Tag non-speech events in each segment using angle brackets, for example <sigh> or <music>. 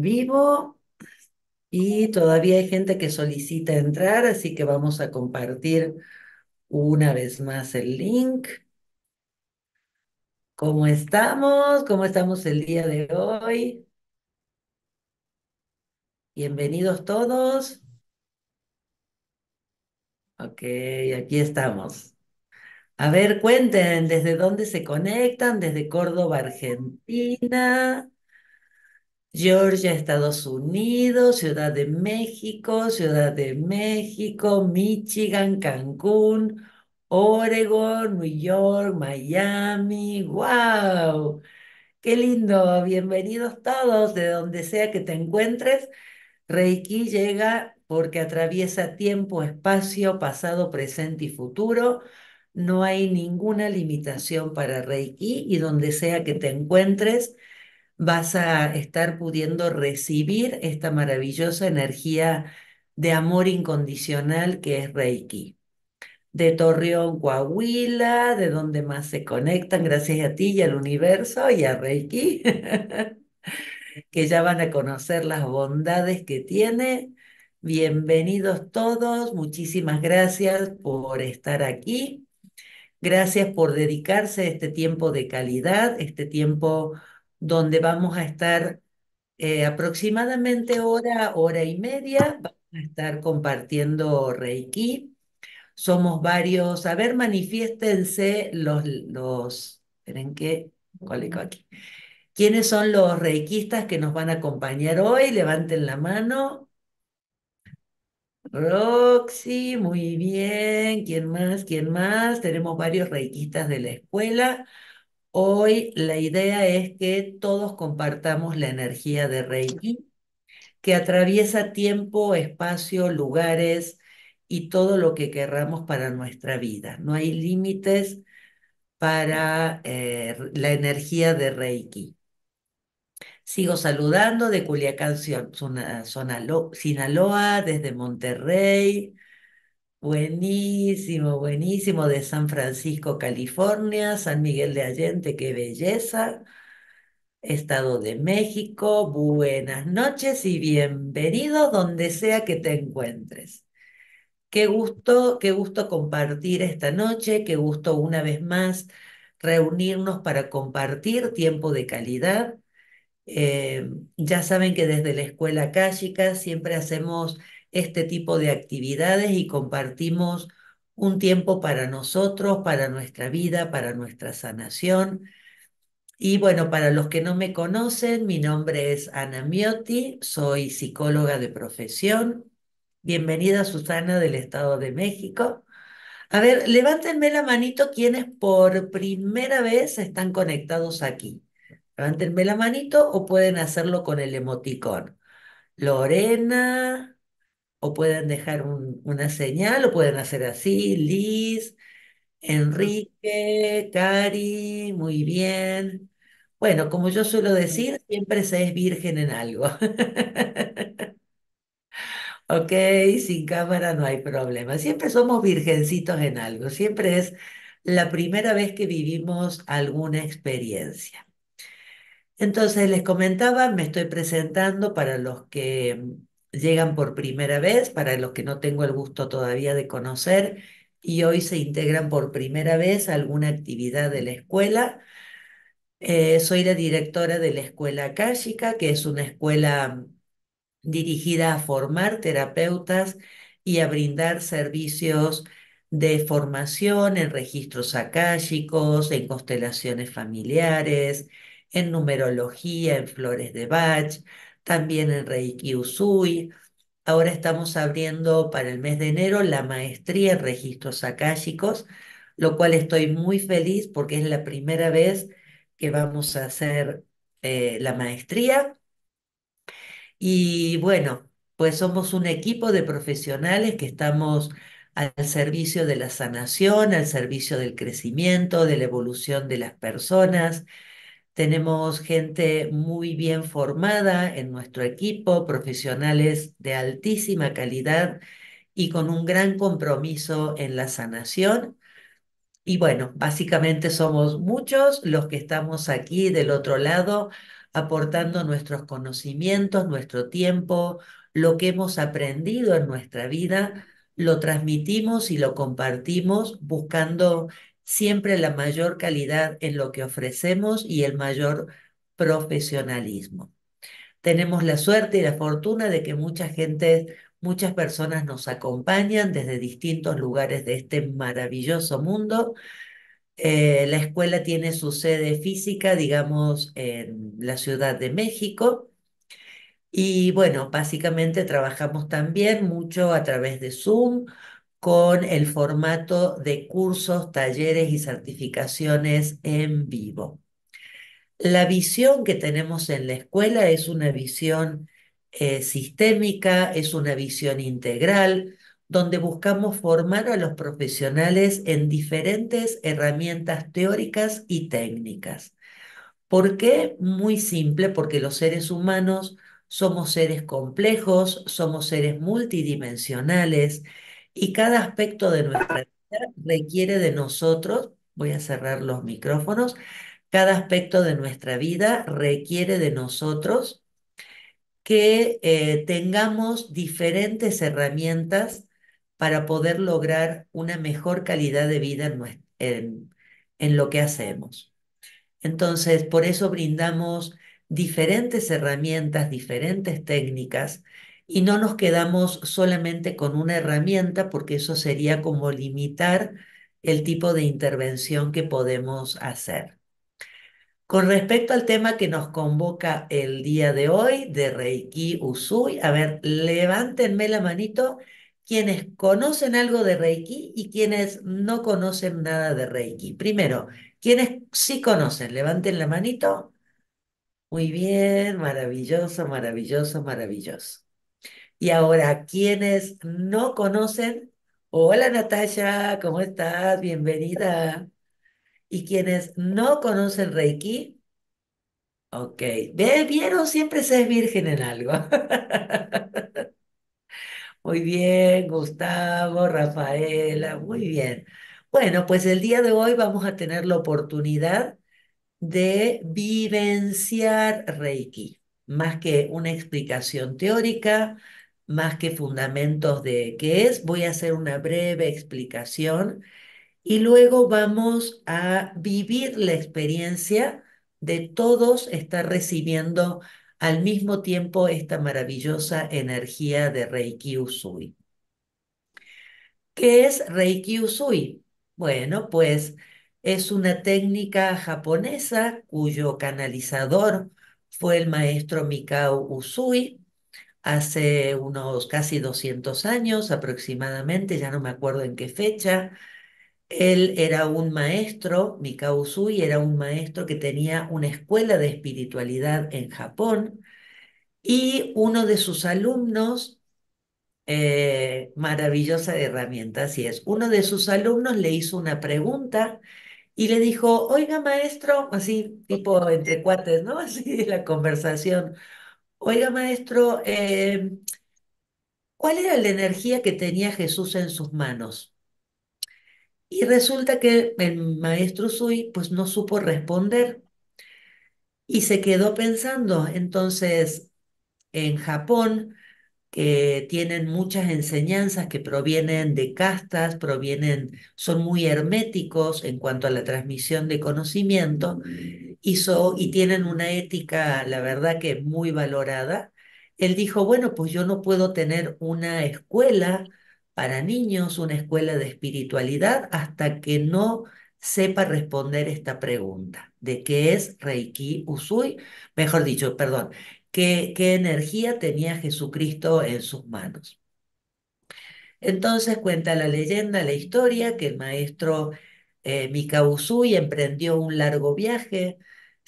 vivo y todavía hay gente que solicita entrar, así que vamos a compartir una vez más el link. ¿Cómo estamos? ¿Cómo estamos el día de hoy? Bienvenidos todos. Ok, aquí estamos. A ver, cuenten desde dónde se conectan, desde Córdoba, Argentina. Georgia, Estados Unidos, Ciudad de México, Ciudad de México, Michigan, Cancún, Oregon, New York, Miami. ¡Wow! ¡Qué lindo! Bienvenidos todos, de donde sea que te encuentres. Reiki llega porque atraviesa tiempo, espacio, pasado, presente y futuro. No hay ninguna limitación para Reiki y donde sea que te encuentres vas a estar pudiendo recibir esta maravillosa energía de amor incondicional que es Reiki. De Torreón, Coahuila, de donde más se conectan, gracias a ti y al universo y a Reiki, <laughs> que ya van a conocer las bondades que tiene. Bienvenidos todos, muchísimas gracias por estar aquí. Gracias por dedicarse a este tiempo de calidad, este tiempo donde vamos a estar eh, aproximadamente hora, hora y media, vamos a estar compartiendo Reiki. Somos varios, a ver, manifiéstense los, los, esperen que, colico aquí. ¿Quiénes son los reikistas que nos van a acompañar hoy? Levanten la mano. Roxy, muy bien. ¿Quién más? ¿Quién más? Tenemos varios reikistas de la escuela. Hoy la idea es que todos compartamos la energía de Reiki, que atraviesa tiempo, espacio, lugares y todo lo que querramos para nuestra vida. No hay límites para eh, la energía de Reiki. Sigo saludando de Culiacán, Sinaloa, desde Monterrey. Buenísimo, buenísimo, de San Francisco, California, San Miguel de Allende, qué belleza. Estado de México, buenas noches y bienvenido donde sea que te encuentres. Qué gusto, qué gusto compartir esta noche, qué gusto una vez más reunirnos para compartir tiempo de calidad. Eh, ya saben que desde la Escuela Kashika siempre hacemos este tipo de actividades y compartimos un tiempo para nosotros, para nuestra vida, para nuestra sanación. Y bueno, para los que no me conocen, mi nombre es Ana Miotti, soy psicóloga de profesión. Bienvenida Susana del Estado de México. A ver, levántenme la manito quienes por primera vez están conectados aquí. Levántenme la manito o pueden hacerlo con el emoticón. Lorena, o pueden dejar una señal, o pueden hacer así, Liz, Enrique, Cari, muy bien. Bueno, como yo suelo decir, siempre se es virgen en algo. <laughs> Ok, sin cámara no hay problema. Siempre somos virgencitos en algo. Siempre es la primera vez que vivimos alguna experiencia. Entonces les comentaba, me estoy presentando para los que llegan por primera vez, para los que no tengo el gusto todavía de conocer y hoy se integran por primera vez a alguna actividad de la escuela. Eh, soy la directora de la Escuela Akashica, que es una escuela dirigida a formar terapeutas y a brindar servicios de formación en registros akáshicos, en constelaciones familiares, en numerología, en flores de Bach, también en Reiki Usui. Ahora estamos abriendo para el mes de enero la maestría en registros akáshicos, lo cual estoy muy feliz porque es la primera vez que vamos a hacer eh, la maestría. Y bueno, pues somos un equipo de profesionales que estamos al servicio de la sanación, al servicio del crecimiento, de la evolución de las personas tenemos gente muy bien formada en nuestro equipo, profesionales de altísima calidad y con un gran compromiso en la sanación. Y bueno, básicamente somos muchos los que estamos aquí del otro lado aportando nuestros conocimientos, nuestro tiempo, lo que hemos aprendido en nuestra vida, lo transmitimos y lo compartimos buscando siempre la mayor calidad en lo que ofrecemos y el mayor profesionalismo. Tenemos la suerte y la fortuna de que mucha gente, muchas personas nos acompañan desde distintos lugares de este maravilloso mundo. Eh, la escuela tiene su sede física, digamos, en la Ciudad de México. Y bueno, básicamente trabajamos también mucho a través de Zoom con el formato de cursos, talleres y certificaciones en vivo. La visión que tenemos en la escuela es una visión eh, sistémica, es una visión integral, donde buscamos formar a los profesionales en diferentes herramientas teóricas y técnicas. ¿Por qué? Muy simple, porque los seres humanos somos seres complejos, somos seres multidimensionales y cada aspecto de nuestra vida requiere de nosotros, voy a cerrar los micrófonos, cada aspecto de nuestra vida requiere de nosotros que eh, tengamos diferentes herramientas para poder lograr una mejor calidad de vida en, lo que hacemos. Entonces, por eso brindamos diferentes herramientas, diferentes técnicas, y no nos quedamos solamente con una herramienta, porque eso sería como limitar el tipo de intervención que podemos hacer. Con respecto al tema que nos convoca el día de hoy de Reiki Usui, a ver, levántenme la manito quienes conocen algo de Reiki y quienes no conocen nada de Reiki. Primero, quienes sí conocen, levanten la manito. Muy bien, maravilloso, maravilloso, maravilloso. Y ahora, quienes no conocen, hola Natasha, ¿cómo estás? Bienvenida. Y quienes no conocen Reiki, ok, ¿vieron? Siempre se es virgen en algo. <laughs> Muy bien, Gustavo, Rafaela, muy bien. Bueno, pues el día de hoy vamos a tener la oportunidad de vivenciar Reiki, más que una explicación teórica, más que fundamentos de qué es, voy a hacer una breve explicación y luego vamos a vivir la experiencia de todos estar recibiendo al mismo tiempo esta maravillosa energía de Reiki Usui. ¿Qué es Reiki Usui? Bueno, pues es una técnica japonesa cuyo canalizador fue el maestro Mikao Usui hace unos casi 200 años aproximadamente, ya no me acuerdo en qué fecha. Él era un maestro, Mikao Usui era un maestro que tenía una escuela de espiritualidad en Japón y uno de sus alumnos, eh, maravillosa herramienta, así es, uno de sus alumnos le hizo una pregunta y le dijo, oiga maestro, así tipo entre cuates, ¿no? <laughs> Así la conversación, oiga maestro, eh, ¿cuál era la energía que tenía Jesús en sus manos? Y resulta que el maestro Sui pues no supo responder y se quedó pensando. Entonces, en Japón, que tienen muchas enseñanzas que provienen de castas, provienen, son muy herméticos en cuanto a la transmisión de conocimiento y, y tienen una ética, la verdad que muy valorada. Él dijo, bueno, pues yo no puedo tener una escuela para niños, una escuela de espiritualidad, hasta que no sepa responder esta pregunta de qué es Reiki Usui, mejor dicho, perdón, qué, qué energía tenía Jesucristo en sus manos. Entonces cuenta la leyenda, la historia, que el maestro eh, Mikao Usui emprendió un largo viaje,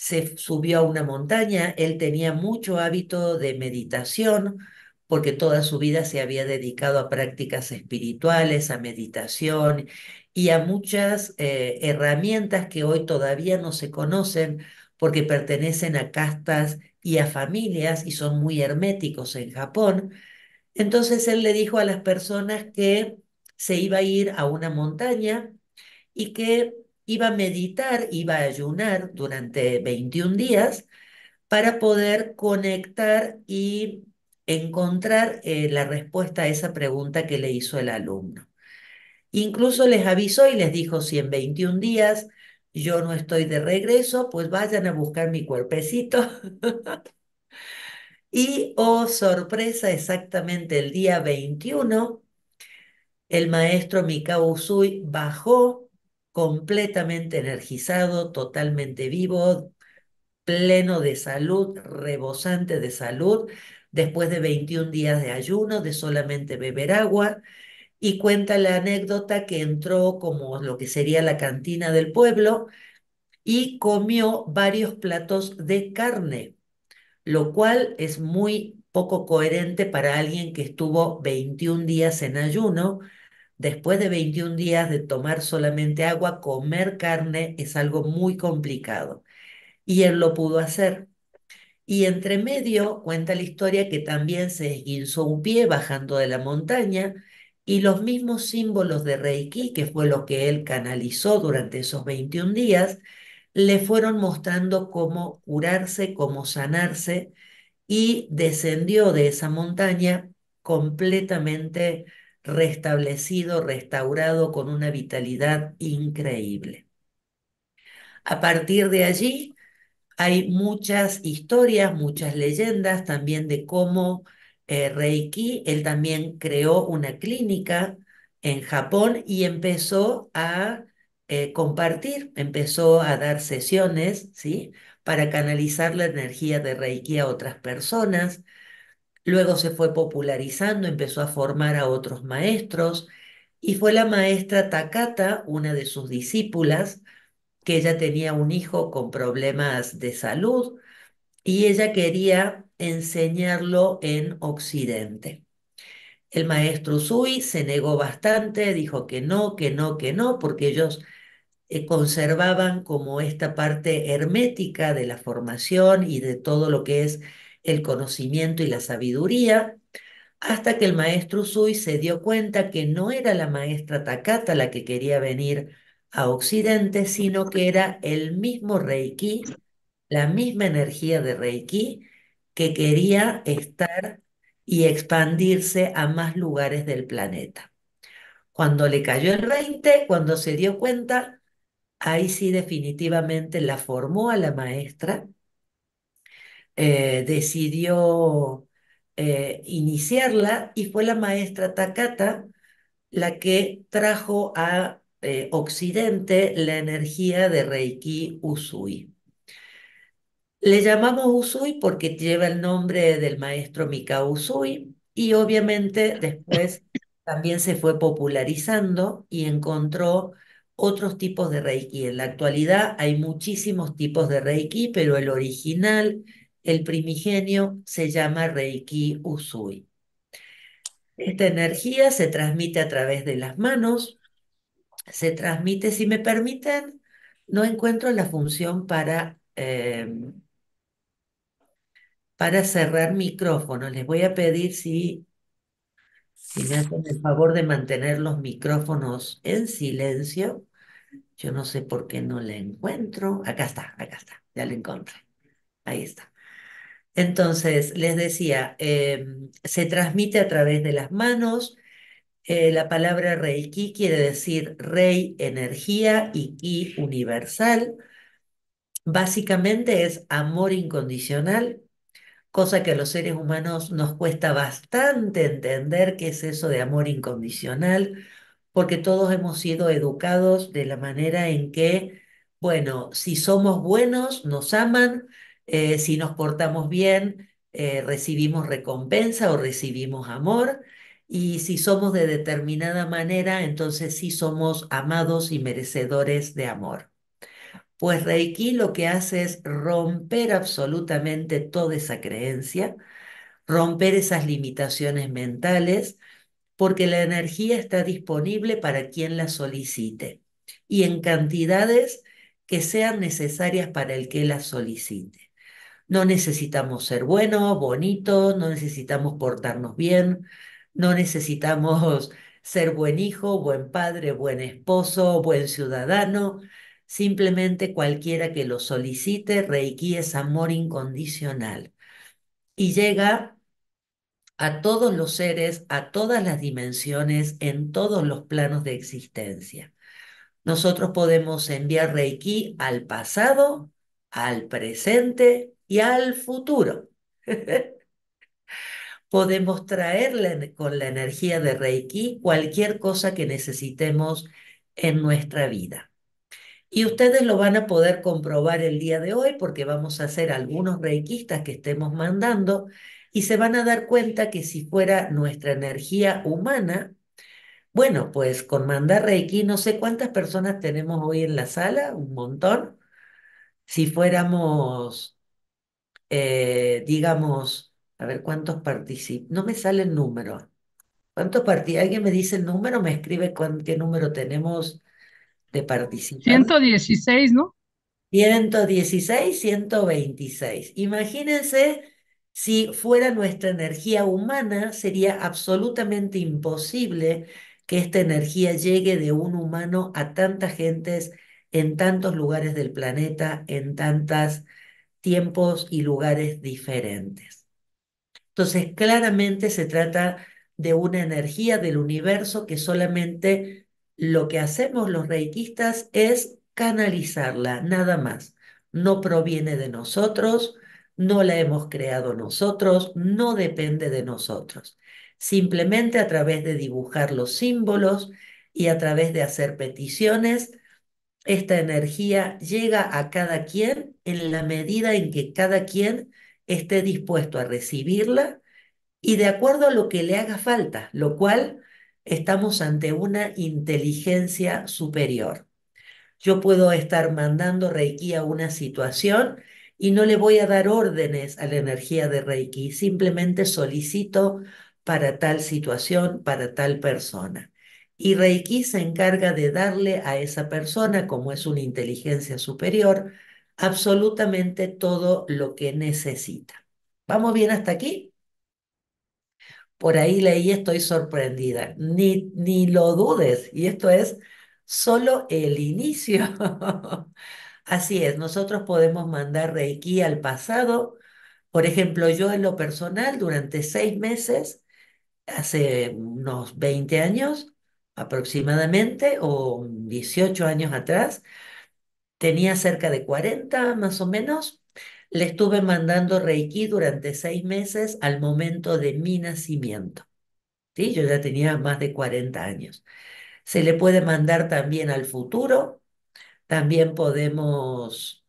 se subió a una montaña, él tenía mucho hábito de meditación, porque toda su vida se había dedicado a prácticas espirituales, a meditación y a muchas eh, herramientas que hoy todavía no se conocen porque pertenecen a castas y a familias y son muy herméticos en Japón. Entonces él le dijo a las personas que se iba a ir a una montaña y que iba a meditar, iba a ayunar durante 21 días para poder conectar y encontrar eh, la respuesta a esa pregunta que le hizo el alumno. Incluso les avisó y les dijo, si en 21 días yo no estoy de regreso, pues vayan a buscar mi cuerpecito. <laughs> y, oh sorpresa, exactamente el día 21, el maestro Mikao Usui bajó completamente energizado, totalmente vivo, pleno de salud, rebosante de salud, después de 21 días de ayuno, de solamente beber agua, y cuenta la anécdota que entró como lo que sería la cantina del pueblo y comió varios platos de carne, lo cual es muy poco coherente para alguien que estuvo 21 días en ayuno. Después de 21 días de tomar solamente agua, comer carne es algo muy complicado. Y él lo pudo hacer. Y entre medio cuenta la historia que también se esguinzó un pie bajando de la montaña y los mismos símbolos de Reiki, que fue lo que él canalizó durante esos 21 días, le fueron mostrando cómo curarse, cómo sanarse y descendió de esa montaña completamente restablecido, restaurado con una vitalidad increíble. A partir de allí hay muchas historias, muchas leyendas también de cómo eh, Reiki, él también creó una clínica en Japón y empezó a eh, compartir, empezó a dar sesiones, ¿sí? Para canalizar la energía de Reiki a otras personas. Luego se fue popularizando, empezó a formar a otros maestros y fue la maestra Takata, una de sus discípulas, que ella tenía un hijo con problemas de salud y ella quería enseñarlo en Occidente. El maestro Usui se negó bastante, dijo que no, que no, que no, porque ellos eh, conservaban como esta parte hermética de la formación y de todo lo que es el conocimiento y la sabiduría, hasta que el maestro Usui se dio cuenta que no era la maestra Takata la que quería venir a Occidente, sino que era el mismo Reiki, la misma energía de Reiki que quería estar y expandirse a más lugares del planeta. Cuando le cayó el 20, cuando se dio cuenta, ahí sí definitivamente la formó a la maestra, eh, decidió eh, iniciarla y fue la maestra Takata la que trajo a eh, Occidente la energía de Reiki Usui. Le llamamos Usui porque lleva el nombre del maestro Mikao Usui y obviamente después también se fue popularizando y encontró otros tipos de Reiki. En la actualidad hay muchísimos tipos de Reiki, pero el original, el primigenio, se llama Reiki Usui. Esta energía se transmite a través de las manos, se transmite, si me permiten, no encuentro la función para, eh, para cerrar micrófono. Les voy a pedir si, si me hacen el favor de mantener los micrófonos en silencio. Yo no sé por qué no la encuentro. Acá está, acá está, ya la encontré. Ahí está. Entonces, les decía, em, se transmite a través de las manos. Eh, la palabra Reiki quiere decir rey, energía y ki universal. Básicamente es amor incondicional, cosa que a los seres humanos nos cuesta bastante entender qué es eso de amor incondicional, porque todos hemos sido educados de la manera en que, bueno, si somos buenos, nos aman, eh, si nos portamos bien, eh, recibimos recompensa o recibimos amor, y si somos de determinada manera, entonces sí somos amados y merecedores de amor. Pues Reiki lo que hace es romper absolutamente toda esa creencia, romper esas limitaciones mentales, porque la energía está disponible para quien la solicite y en cantidades que sean necesarias para el que la solicite. No necesitamos ser buenos, bonitos, no necesitamos portarnos bien, no necesitamos <laughs> ser buen hijo, buen padre, buen esposo, buen ciudadano, Simplemente cualquiera que lo solicite, Reiki es amor incondicional y llega a todos los seres, a todas las dimensiones, en todos los planos de existencia. Nosotros podemos enviar Reiki al pasado, al presente y al futuro. <laughs> podemos traerle con la energía de Reiki cualquier cosa que necesitemos en nuestra vida. Y ustedes lo van a poder comprobar el día de hoy porque vamos a hacer algunos reikistas que estemos mandando y se van a dar cuenta que si fuera nuestra energía humana, bueno, pues con mandar reiki, no sé cuántas personas tenemos hoy en la sala, un montón. Si fuéramos, eh, digamos, a ver cuántos participan, no me sale el número. ¿Cuántos participan? ¿Alguien me dice el número? ¿Me escribe qué número tenemos de participantes? 116, ¿no? 116, 126. Imagínense si fuera nuestra energía humana, sería absolutamente imposible que esta energía llegue de un humano a tantas gentes en tantos lugares del planeta, en tantos tiempos y lugares diferentes. Entonces, claramente se trata de una energía del universo que solamente lo que hacemos los reikistas es canalizarla, nada más. No proviene de nosotros, no la hemos creado nosotros, no depende de nosotros. Simplemente a través de dibujar los símbolos y a través de hacer peticiones, esta energía llega a cada quien en la medida en que cada quien esté dispuesto a recibirla y de acuerdo a lo que le haga falta, lo cual estamos ante una inteligencia superior. Yo puedo estar mandando Reiki a una situación y no le voy a dar órdenes a la energía de Reiki, simplemente solicito para tal situación, para tal persona. Y Reiki se encarga de darle a esa persona, como es una inteligencia superior, absolutamente todo lo que necesita. ¿Vamos bien hasta aquí? Por ahí leí, estoy sorprendida. Ni, ni lo dudes, y esto es solo el inicio. <laughs> Así es, nosotros podemos mandar Reiki al pasado. Por ejemplo, yo en lo personal, durante seis meses, hace unos 20 años aproximadamente, o 18 años atrás, tenía cerca de 40 más o menos, le estuve mandando Reiki durante seis meses al momento de mi nacimiento. ¿Sí? Yo ya tenía más de 40 años. Se le puede mandar también al futuro, también podemos,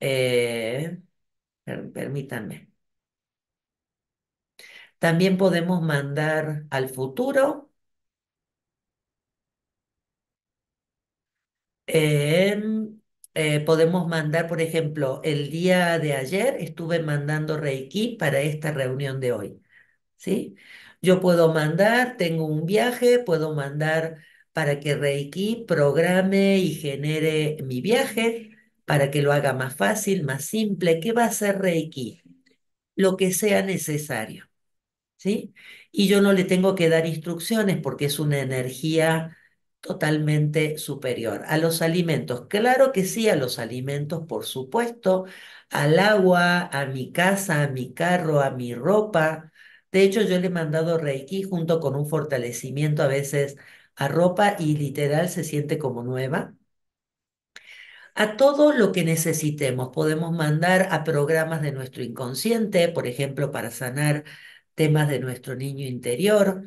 eh, permítanme, también podemos mandar al futuro. Em, eh, podemos mandar, por ejemplo, el día de ayer estuve mandando Reiki para esta reunión de hoy. ¿Sí? Yo puedo mandar, tengo un viaje, puedo mandar para que Reiki programe y genere mi viaje, para que lo haga más fácil, más simple. ¿Qué va a hacer Reiki? Lo que sea necesario. ¿Sí? Y yo no le tengo que dar instrucciones porque es una energía totalmente superior. A los alimentos, claro que sí, a los alimentos, por supuesto, al agua, a mi casa, a mi carro, a mi ropa. De hecho, yo le he mandado Reiki junto con un fortalecimiento a veces a ropa y literal se siente como nueva. A todo lo que necesitemos, podemos mandar a programas de nuestro inconsciente, por ejemplo, para sanar temas de nuestro niño interior.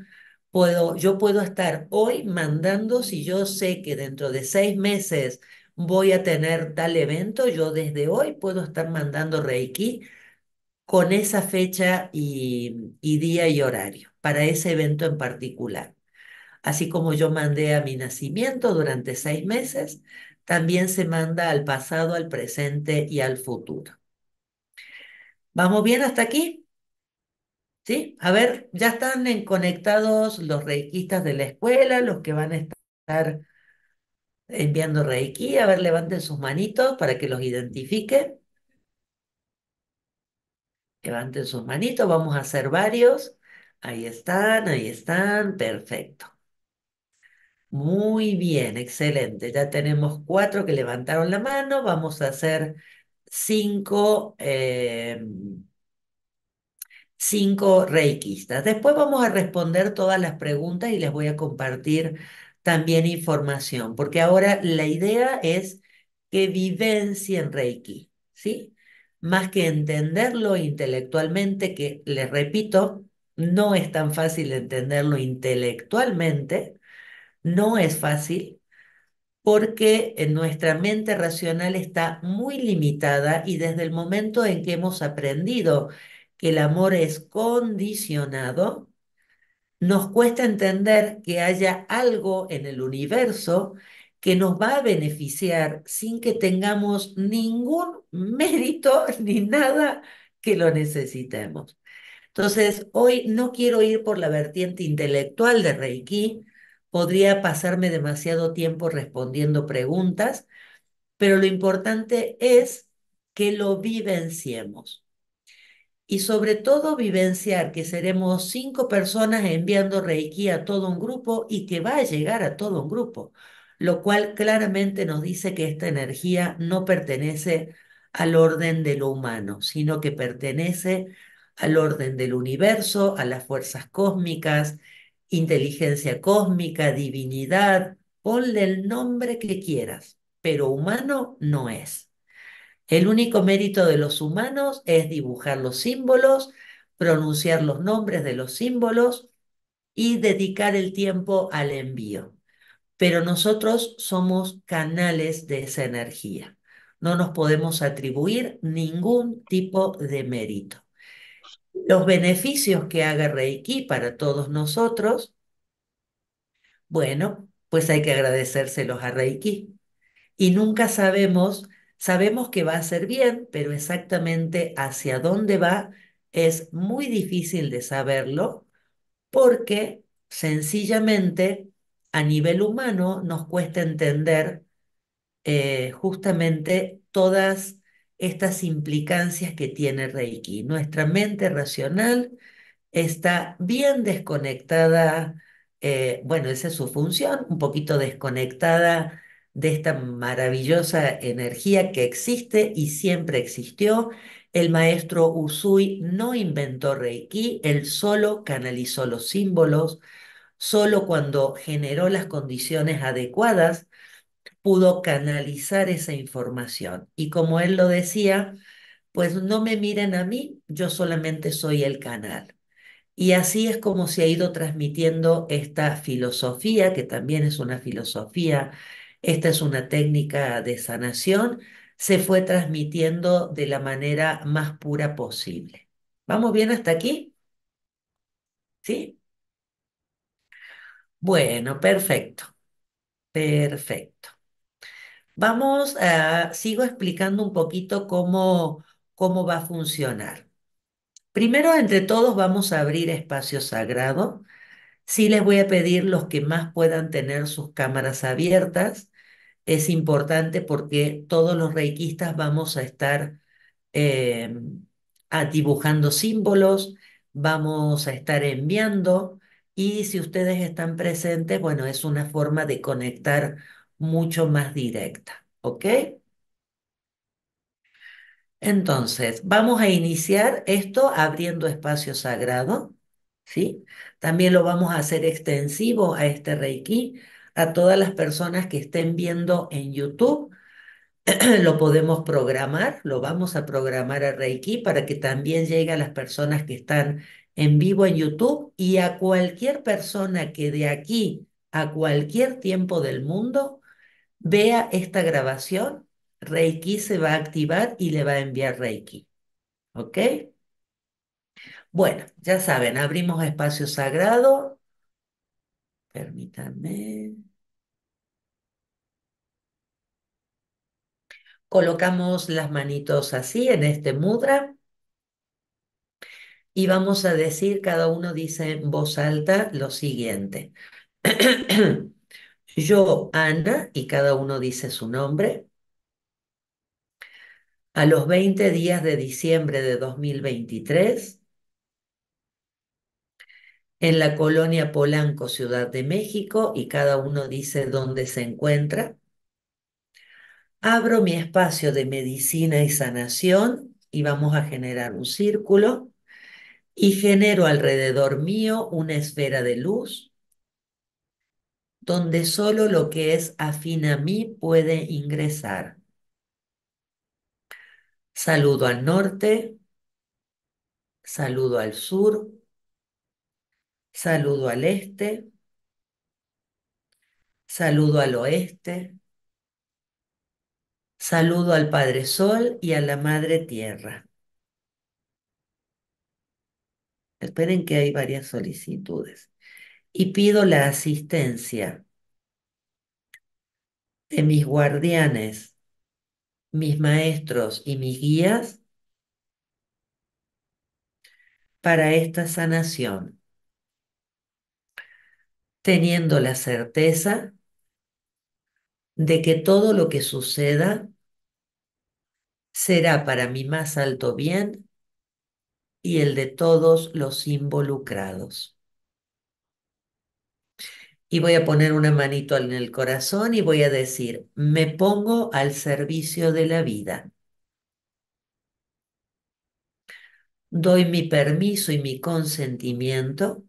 Puedo, yo puedo estar hoy mandando, si yo sé que dentro de seis meses voy a tener tal evento, yo desde hoy puedo estar mandando Reiki con esa fecha y, y día y horario para ese evento en particular. Así como yo mandé a mi nacimiento durante seis meses, también se manda al pasado, al presente y al futuro. ¿Vamos bien hasta aquí? ¿Sí? A ver, ya están conectados los reikistas de la escuela, los que van a estar enviando reiki. A ver, levanten sus manitos para que los identifique. Levanten sus manitos, vamos a hacer varios. Ahí están, ahí están, perfecto. Muy bien, excelente. Ya tenemos cuatro que levantaron la mano. Vamos a hacer cinco, eh, cinco reikistas. Después vamos a responder todas las preguntas y les voy a compartir también información, porque ahora la idea es que vivencien reiki, ¿sí? Más que entenderlo intelectualmente, que les repito, no es tan fácil entenderlo intelectualmente, no es fácil porque nuestra mente racional está muy limitada y desde el momento en que hemos aprendido que el amor es condicionado, nos cuesta entender que haya algo en el universo que nos va a beneficiar sin que tengamos ningún mérito <laughs> ni nada que lo necesitemos. Entonces, hoy no quiero ir por la vertiente intelectual de Reiki, podría pasarme demasiado tiempo respondiendo preguntas, pero lo importante es que lo vivenciemos y sobre todo vivenciar que seremos cinco personas enviando Reiki a todo un grupo y que va a llegar a todo un grupo, lo cual claramente nos dice que esta energía no pertenece al orden de lo humano, sino que pertenece al orden del universo, a las fuerzas cósmicas, inteligencia cósmica, divinidad, ponle el nombre que quieras, pero humano no es. El único mérito de los humanos es dibujar los símbolos, pronunciar los nombres de los símbolos y dedicar el tiempo al envío. Pero nosotros somos canales de esa energía. No nos podemos atribuir ningún tipo de mérito. Los beneficios que haga Reiki para todos nosotros, bueno, pues hay que agradecérselos a Reiki. Y nunca sabemos Sabemos que va a ser bien, pero exactamente hacia dónde va es muy difícil de saberlo porque sencillamente a nivel humano nos cuesta entender eh, justamente todas estas implicancias que tiene Reiki. Nuestra mente racional está bien desconectada, eh, bueno, esa es su función, un poquito desconectada de esta maravillosa energía que existe y siempre existió. El maestro Usui no inventó Reiki, él solo canalizó los símbolos, solo cuando generó las condiciones adecuadas pudo canalizar esa información. Y como él lo decía, pues no me miren a mí, yo solamente soy el canal. Y así es como se ha ido transmitiendo esta filosofía, que también es una filosofía esta es una técnica de sanación, se fue transmitiendo de la manera más pura posible. ¿Vamos bien hasta aquí? ¿Sí? Bueno, perfecto. Perfecto. Vamos a, sigo explicando un poquito cómo, cómo va a funcionar. Primero, entre todos, vamos a abrir espacio sagrado. Sí les voy a pedir los que más puedan tener sus cámaras abiertas es importante porque todos los reikistas vamos a estar eh, dibujando símbolos, vamos a estar enviando y si ustedes están presentes, bueno, es una forma de conectar mucho más directa, ¿ok? Entonces, vamos a iniciar esto abriendo espacio sagrado, ¿sí? También lo vamos a hacer extensivo a este Reiki a todas las personas que estén viendo en YouTube. <clears throat> lo podemos programar, lo vamos a programar a Reiki para que también llegue a las personas que están en vivo en YouTube y a cualquier persona que de aquí a cualquier tiempo del mundo vea esta grabación, Reiki se va a activar y le va a enviar Reiki. ¿Ok? Bueno, ya saben, abrimos espacio sagrado. Permítanme. Colocamos las manitos así en este mudra y vamos a decir, cada uno dice en voz alta lo siguiente. <clears throat> Yo, Ana, y cada uno dice su nombre, a los 20 días de diciembre de 2023, en la colonia Polanco, Ciudad de México, y cada uno dice dónde se encuentra. Abro mi espacio de medicina y sanación y vamos a generar un círculo y genero alrededor mío una esfera de luz donde solo lo que es afín a mí puede ingresar. Saludo al norte, saludo al sur, saludo al este, saludo al oeste, saludo al Padre Sol y a la Madre Tierra. Esperen que hay varias solicitudes. Y pido la asistencia de mis guardianes, mis maestros y mis guías para esta sanación, teniendo la certeza de que todo lo que suceda será para mi más alto bien y el de todos los involucrados. Y voy a poner una manito en el corazón y voy a decir, me pongo al servicio de la vida. Doy mi permiso y mi consentimiento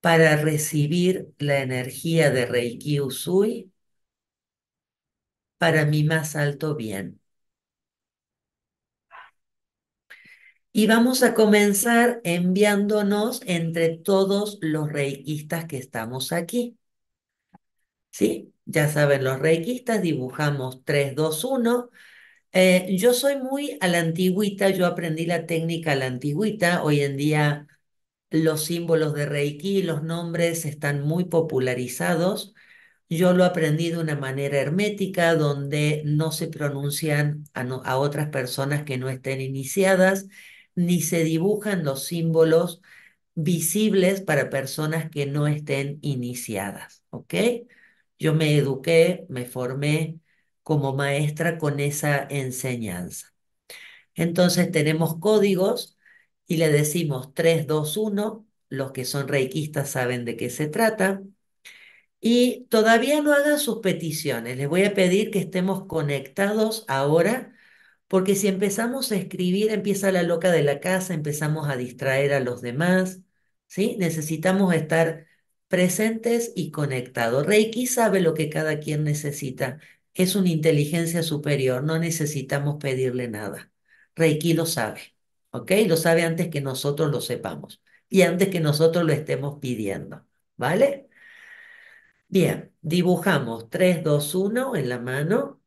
para recibir la energía de Reiki Usui para mi más alto bien. Y vamos a comenzar enviándonos entre todos los reikistas que estamos aquí. ¿Sí? Ya saben, los reikistas dibujamos 3, 2, 1. yo soy muy a la antigüita, yo aprendí la técnica a la antigüita. Hoy en día los símbolos de reiki, los nombres están muy popularizados. Yo lo aprendí de una manera hermética, donde no se pronuncian a, a otras personas que no estén iniciadas ni se dibujan los símbolos visibles para personas que no estén iniciadas, ¿ok? Yo me eduqué, me formé como maestra con esa enseñanza. Entonces tenemos códigos y le decimos 3, 2, 1, los que son reikistas saben de qué se trata. Y todavía no hagan sus peticiones, les voy a pedir que estemos conectados ahora porque si empezamos a escribir, empieza la loca de la casa, empezamos a distraer a los demás, ¿sí? Necesitamos estar presentes y conectados. Reiki sabe lo que cada quien necesita. Es una inteligencia superior, no necesitamos pedirle nada. Reiki lo sabe, ¿ok? Lo sabe antes que nosotros lo sepamos y antes que nosotros lo estemos pidiendo, ¿vale? Bien, dibujamos 3, 2, 1 en la mano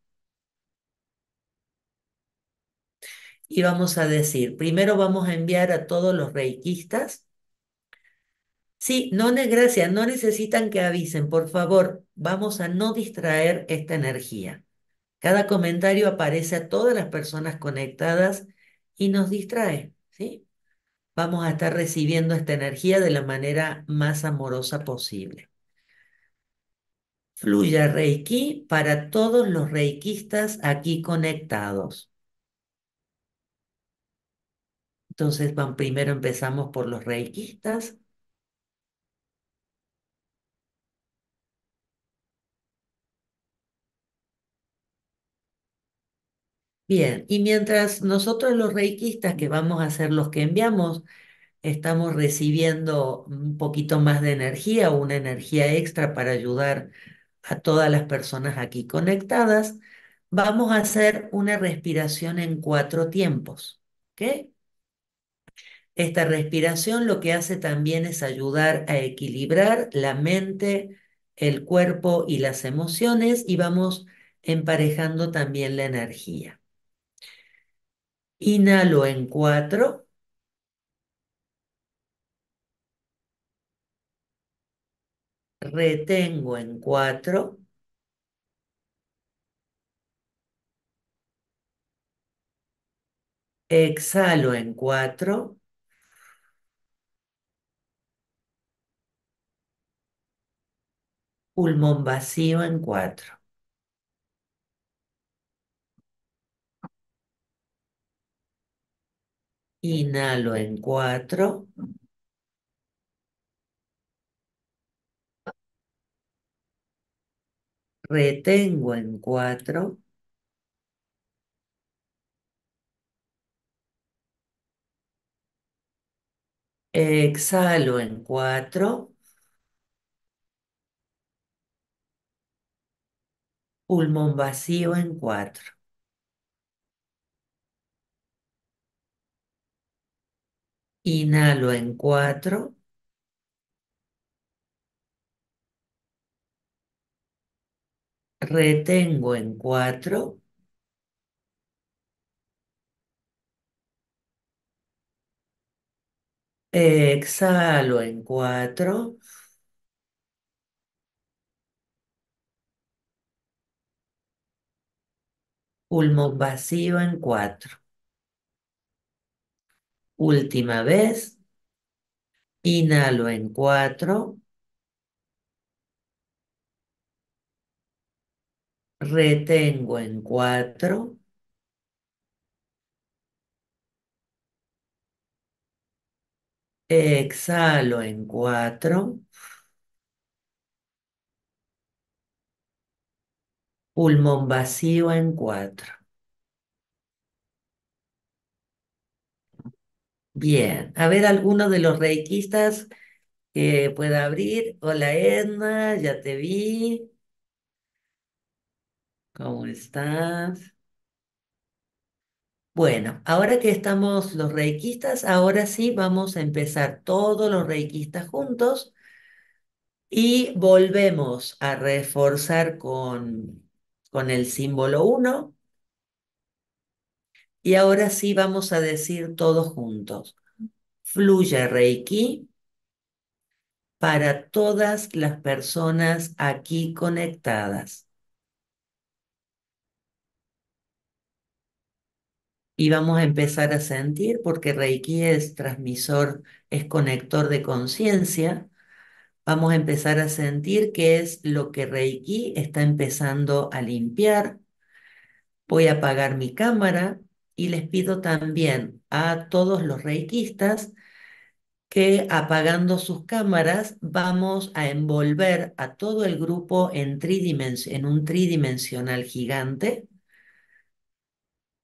y vamos a decir, primero vamos a enviar a todos los reikistas. Sí, no, gracias, no necesitan que avisen, por favor, vamos a no distraer esta energía. Cada comentario aparece a todas las personas conectadas y nos distrae, ¿sí? Vamos a estar recibiendo esta energía de la manera más amorosa posible. Fluya Reiki para todos los reikistas aquí conectados. Entonces, primero empezamos por los reikistas. Bien, y mientras nosotros los reikistas, que vamos a ser los que enviamos, estamos recibiendo un poquito más de energía, una energía extra para ayudar a todas las personas aquí conectadas, vamos a hacer una respiración en cuatro tiempos. ¿Ok? Esta respiración lo que hace también es ayudar a equilibrar la mente, el cuerpo y las emociones y vamos emparejando también la energía. Inhalo en cuatro. Retengo en cuatro. Exhalo en cuatro. pulmón vacío en cuatro. Inhalo en cuatro. Retengo en cuatro. Exhalo en cuatro. Pulmón vacío en cuatro. Inhalo en cuatro. Retengo en cuatro. Exhalo en cuatro. Pulmón vacío en cuatro. Última vez. Inhalo en cuatro. Retengo en cuatro. Exhalo en cuatro. Pulmón vacío en cuatro. Bien, a ver alguno de los reikistas que pueda abrir. Hola Edna, ya te vi. ¿Cómo estás? Bueno, ahora que estamos los reikistas, ahora sí vamos a empezar todos los reikistas juntos y volvemos a reforzar con, con el símbolo 1 y ahora sí vamos a decir todos juntos, fluye Reiki para todas las personas aquí conectadas. Y vamos a empezar a sentir, porque Reiki es transmisor, es conector de conciencia, vamos a empezar a sentir qué es lo que Reiki está empezando a limpiar. Voy a apagar mi cámara y les pido también a todos los reikistas que apagando sus cámaras vamos a envolver a todo el grupo en, en un tridimensional gigante.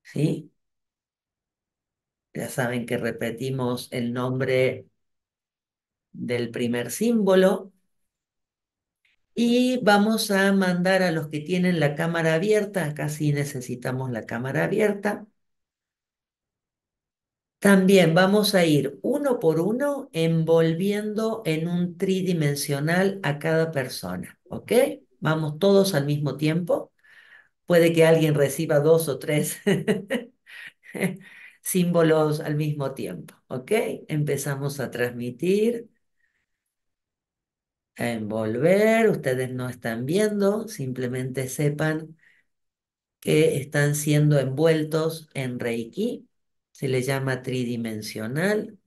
¿Sí? Ya saben que repetimos el nombre del primer símbolo. Y vamos a mandar a los que tienen la cámara abierta, acá sí necesitamos la cámara abierta. También vamos a ir uno por uno envolviendo en un tridimensional a cada persona, ¿ok? Vamos todos al mismo tiempo. Puede que alguien reciba dos o tres <laughs> símbolos al mismo tiempo, ¿ok? Empezamos a transmitir, a envolver. Ustedes no están viendo, simplemente sepan que están siendo envueltos en Reiki se le llama tridimensional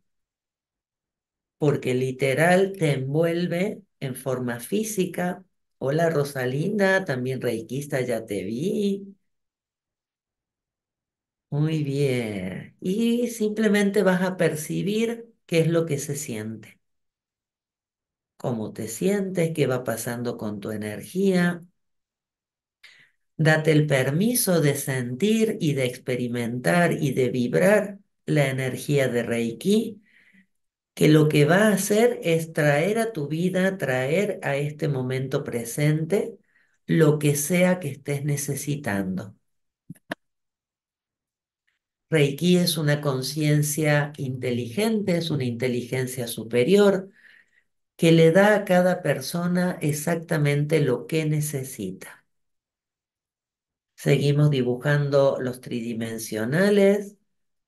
porque literal te envuelve en forma física. Hola Rosalinda, también reikista, ya te vi. Muy bien. Y simplemente vas a percibir qué es lo que se siente. Cómo te sientes, qué va pasando con tu energía. Date el permiso de sentir y de experimentar y de vibrar la energía de Reiki, que lo que va a hacer es traer a tu vida, traer a este momento presente lo que sea que estés necesitando. Reiki es una conciencia inteligente, es una inteligencia superior que le da a cada persona exactamente lo que necesita. Seguimos dibujando los tridimensionales,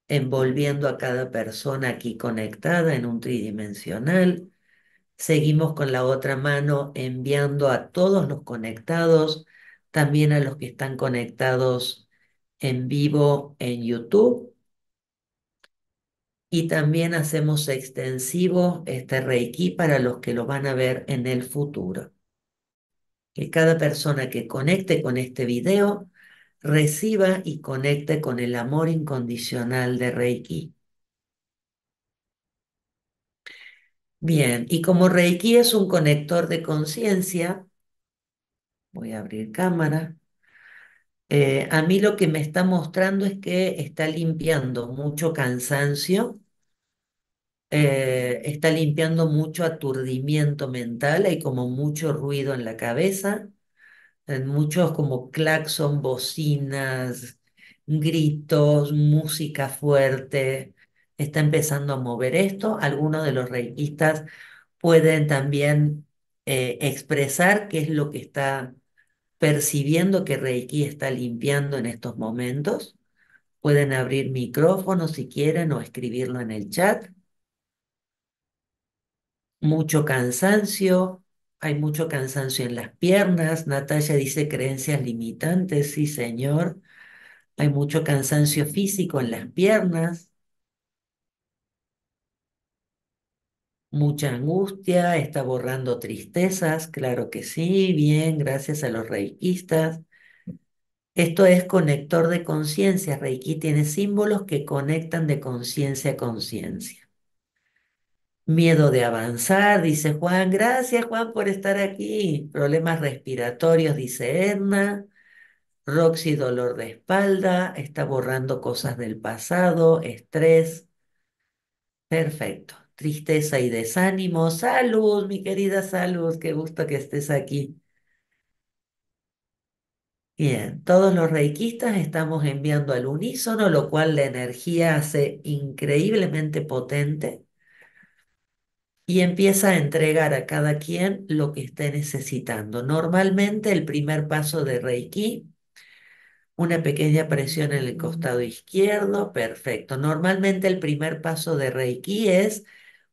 envolviendo a cada persona aquí conectada en un tridimensional. Seguimos con la otra mano enviando a todos los conectados, también a los que están conectados en vivo en YouTube. Y también hacemos extensivo este Reiki para los que lo van a ver en el futuro. Que cada persona que conecte con este video reciba y conecte con el amor incondicional de Reiki. Bien, y como Reiki es un conector de conciencia, Voy a abrir cámara. Eh, a mí lo que me está mostrando es que está limpiando mucho cansancio, eh, está limpiando mucho aturdimiento mental, hay como mucho ruido en la cabeza, muchos como claxon, bocinas, gritos, música fuerte. Está empezando a mover esto. Algunos de los reikistas pueden también eh, expresar qué es lo que está percibiendo que Reiki está limpiando en estos momentos. Pueden abrir micrófono si quieren o escribirlo en el chat. Mucho cansancio, hay mucho cansancio en las piernas. Natalia dice creencias limitantes, sí señor. Hay mucho cansancio físico en las piernas. Mucha angustia, está borrando tristezas, claro que sí, bien, gracias a los reikistas. Esto es conector de conciencia. Reiki tiene símbolos que conectan de conciencia a conciencia. Miedo de avanzar, dice Juan. Gracias, Juan, por estar aquí. Problemas respiratorios, dice Edna. Roxy, dolor de espalda. Está borrando cosas del pasado. Estrés. Perfecto. Tristeza y desánimo. Salud, mi querida salud. Qué gusto que estés aquí. Bien, todos los reikistas estamos enviando al unísono, lo cual la energía hace increíblemente potente y empieza a entregar a cada quien lo que esté necesitando. Normalmente el primer paso de Reiki, una pequeña presión en el costado izquierdo, perfecto. Normalmente el primer paso de Reiki es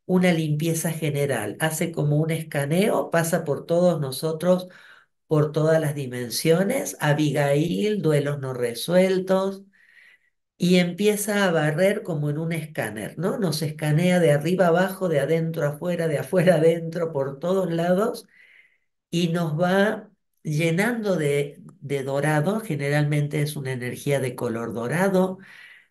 una limpieza general, hace como un escaneo, pasa por todos nosotros por todas las dimensiones, Abigail, duelos no resueltos, y empieza a barrer como en un escáner, ¿no? Nos escanea de arriba abajo, de adentro afuera, de afuera adentro, por todos lados, y nos va llenando de, de dorado, generalmente es una energía de color dorado.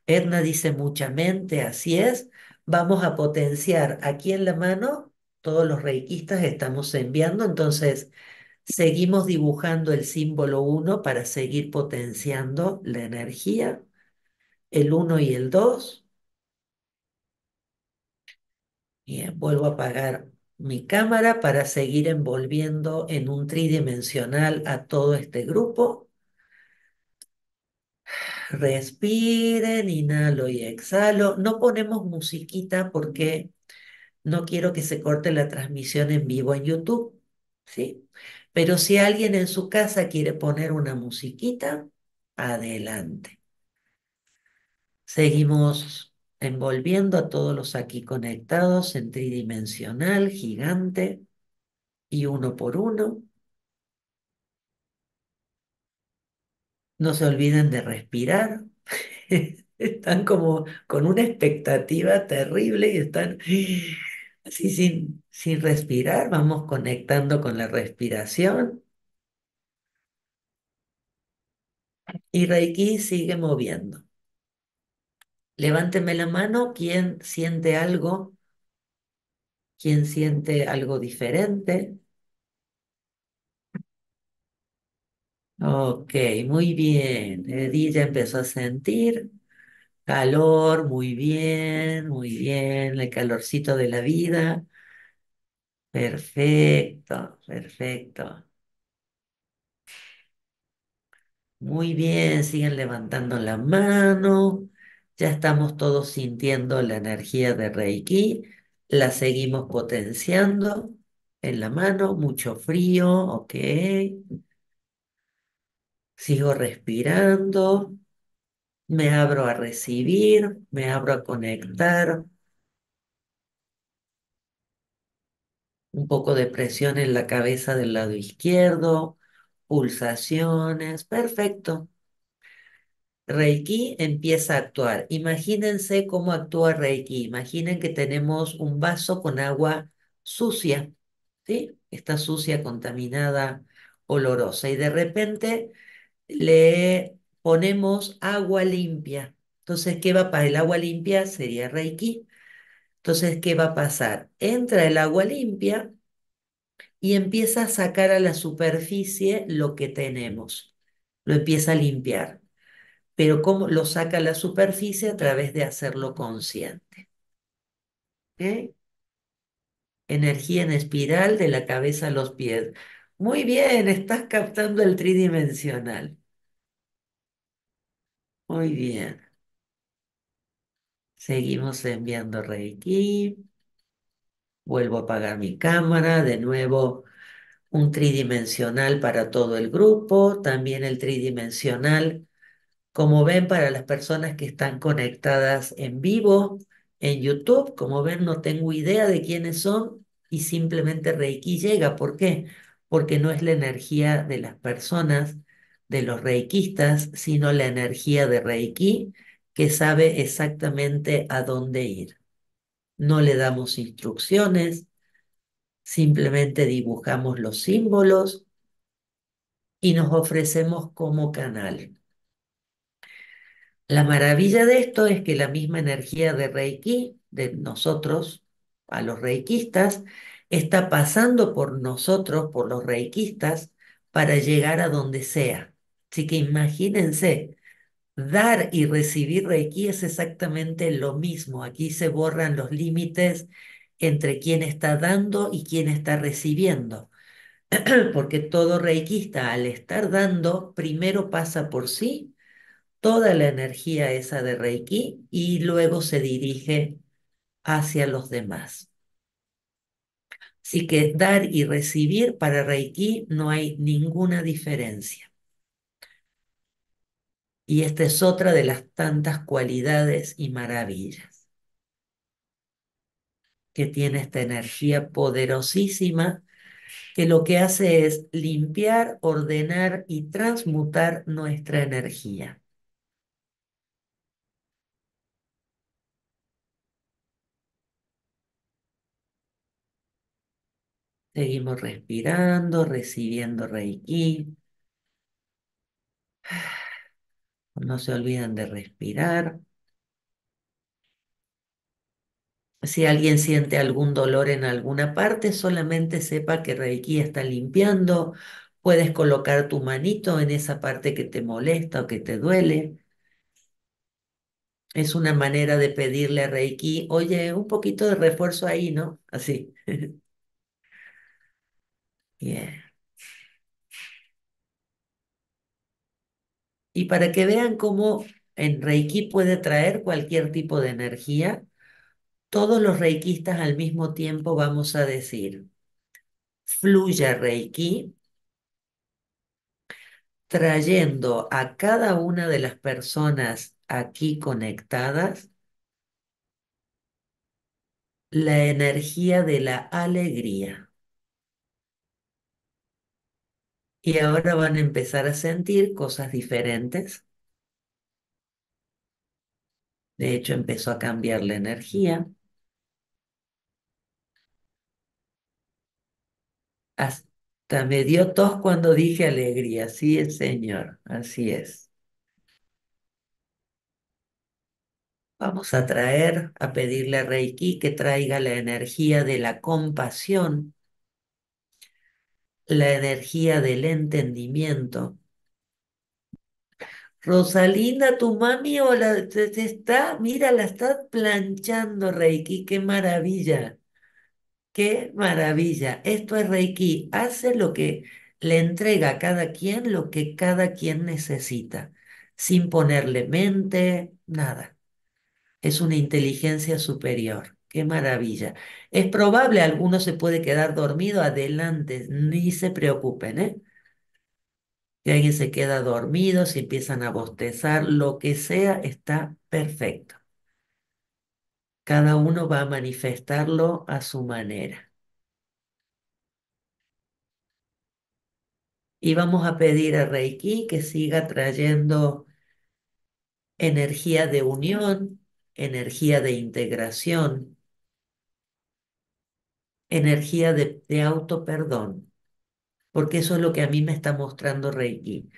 Edna dice mucha mente, así es. Vamos a potenciar aquí en la mano, todos los reikistas estamos enviando, entonces Seguimos dibujando el símbolo 1 para seguir potenciando la energía, el 1 y el 2. Bien, vuelvo a apagar mi cámara para seguir envolviendo en un tridimensional a todo este grupo. Respiren, inhalo y exhalo. No ponemos musiquita porque no quiero que se corte la transmisión en vivo en YouTube, ¿sí? Pero si alguien en su casa quiere poner una musiquita, adelante. Seguimos envolviendo a todos los aquí conectados en tridimensional, gigante, y uno por uno. No se olviden de respirar. <laughs> Están como con una expectativa terrible y están así sin, sin respirar. Vamos conectando con la respiración. Y Reiki sigue moviendo. Levánteme la mano, ¿quién siente algo? ¿Quién siente algo diferente? Ok, muy bien. Edith ya empezó a sentir calor, muy bien, muy bien, el calorcito de la vida. Perfecto, perfecto. Muy bien, siguen levantando la mano. Ya estamos todos sintiendo la energía de Reiki. La seguimos potenciando en la mano, mucho frío, ok. Sigo respirando, me abro a recibir, me abro a conectar. Un poco de presión en la cabeza del lado izquierdo, pulsaciones, perfecto. Reiki empieza a actuar. Imagínense cómo actúa Reiki. Imaginen que tenemos un vaso con agua sucia, ¿sí? Está sucia, contaminada, olorosa. Y de repente le ponemos agua limpia. Entonces, ¿qué va para el agua limpia? Sería Reiki. Entonces, ¿qué va a pasar? Entra el agua limpia y empieza a sacar a la superficie lo que tenemos, lo empieza a limpiar. Pero ¿cómo lo saca a la superficie? A través de hacerlo consciente. ¿Ok? Energía en espiral de la cabeza a los pies. Muy bien, estás captando el tridimensional. Muy bien. Seguimos enviando Reiki. Vuelvo a apagar mi cámara. De nuevo, un tridimensional para todo el grupo. También el tridimensional, como ven, para las personas que están conectadas en vivo en YouTube. Como ven, no tengo idea de quiénes son y simplemente Reiki llega. ¿Por qué? Porque no es la energía de las personas, de los reikistas, sino la energía de Reiki que sabe exactamente a dónde ir. No le damos instrucciones, simplemente dibujamos los símbolos y nos ofrecemos como canal. La maravilla de esto es que la misma energía de Reiki, de nosotros, a los reikistas, está pasando por nosotros, por los reikistas, para llegar a donde sea. Así que imagínense, dar y recibir Reiki es exactamente lo mismo. Aquí se borran los límites entre quién está dando y quién está recibiendo. <clears throat> Porque todo reikista al estar dando, primero pasa por sí toda la energía esa de Reiki y luego se dirige hacia los demás. Así que dar y recibir para Reiki no hay ninguna diferencia. Y esta es otra de las tantas cualidades y maravillas que tiene esta energía poderosísima que lo que hace es limpiar, ordenar y transmutar nuestra energía. Seguimos respirando, recibiendo Reiki. <sighs> No se olviden de respirar. Si alguien siente algún dolor en alguna parte, solamente sepa que Reiki está limpiando. Puedes colocar tu manito en esa parte que te molesta o que te duele. Es una manera de pedirle a Reiki, oye, un poquito de refuerzo ahí, ¿no? Así. <laughs> Y para que vean cómo en Reiki puede traer cualquier tipo de energía, todos los reikistas al mismo tiempo vamos a decir, fluya Reiki, trayendo a cada una de las personas aquí conectadas la energía de la alegría. Y ahora van a empezar a sentir cosas diferentes. De hecho, empezó a cambiar la energía. Hasta me dio tos cuando dije alegría. Sí, el Señor. Así es. Vamos a traer, a pedirle a Reiki que traiga la energía de la compasión, la energía del entendimiento. Rosalinda, tu mami o la, está, mira, la estás planchando, Reiki, qué maravilla. Qué maravilla. Esto es Reiki. Hace lo que le entrega a cada quien lo que cada quien necesita, sin ponerle mente, nada. Es una inteligencia superior. Qué maravilla. Es probable, alguno se puede quedar dormido, adelante, ni se preocupen, ¿eh? Si alguien se queda dormido, si empiezan a bostezar, lo que sea, está perfecto. Cada uno va a manifestarlo a su manera. Y vamos a pedir a Reiki que siga trayendo energía de unión, energía de integración, energía de, de auto-perdón, porque eso es lo que a mí me está mostrando Reiki.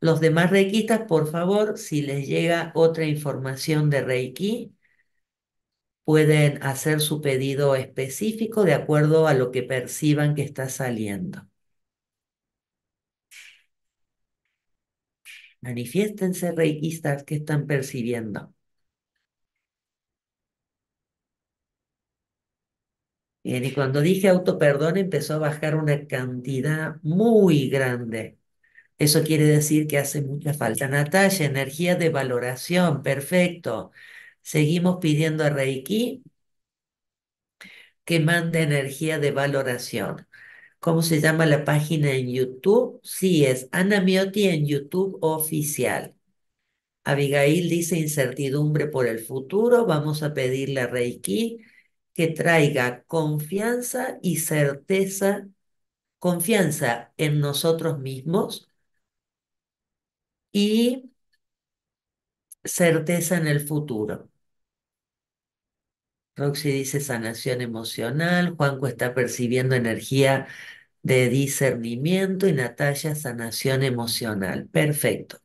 Los demás Reikistas, por favor, si les llega otra información de Reiki, pueden hacer su pedido específico de acuerdo a lo que perciban que está saliendo. Manifiéstense, reikistas, que están percibiendo. Bien, y cuando dije autoperdón empezó a bajar una cantidad muy grande. Eso quiere decir que hace mucha falta. Natalia, energía de valoración, perfecto. Seguimos pidiendo a Reiki que mande energía de valoración. ¿Cómo se llama la página en YouTube? Sí, es Ana Miotti en YouTube oficial. Abigail dice incertidumbre por el futuro. Vamos a pedirle a Reiki que traiga confianza y certeza, confianza en nosotros mismos y certeza en el futuro. Roxy dice sanación emocional, Juanco está percibiendo energía de discernimiento y Natalia sanación emocional. Perfecto.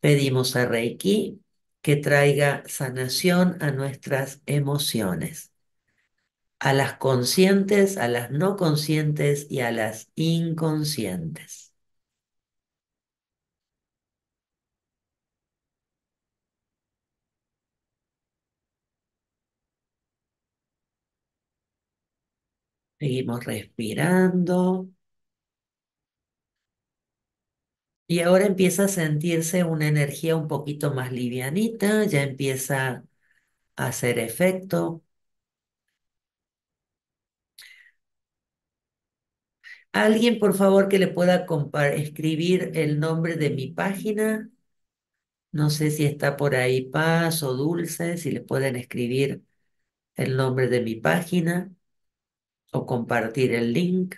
Pedimos a Reiki que traiga sanación a nuestras emociones, a las conscientes, a las no conscientes y a las inconscientes. Seguimos respirando. Y ahora empieza a sentirse una energía un poquito más livianita, ya empieza a hacer efecto. ¿Alguien, por favor, que le pueda escribir el nombre de mi página? No sé si está por ahí Paz o Dulce, si le pueden escribir el nombre de mi página o compartir el link.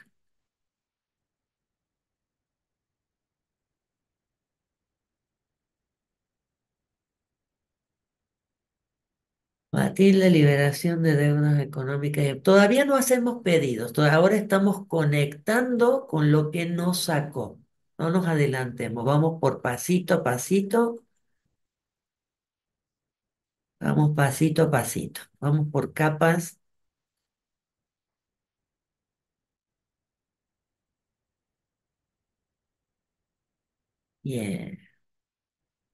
Matilde, liberación de deudas económicas. Todavía no hacemos pedidos, ahora estamos conectando con lo que nos sacó. No nos adelantemos, vamos por pasito a pasito. Vamos pasito a pasito, vamos por capas. Bien.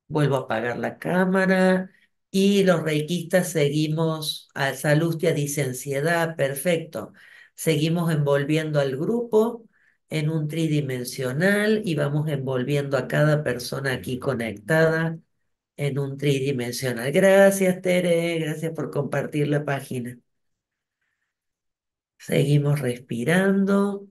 Vuelvo a apagar la cámara. Y los reikistas seguimos, a Salustia dice ansiedad, perfecto. Seguimos envolviendo al grupo en un tridimensional y vamos envolviendo a cada persona aquí conectada en un tridimensional. Gracias, Tere, gracias por compartir la página. Seguimos respirando.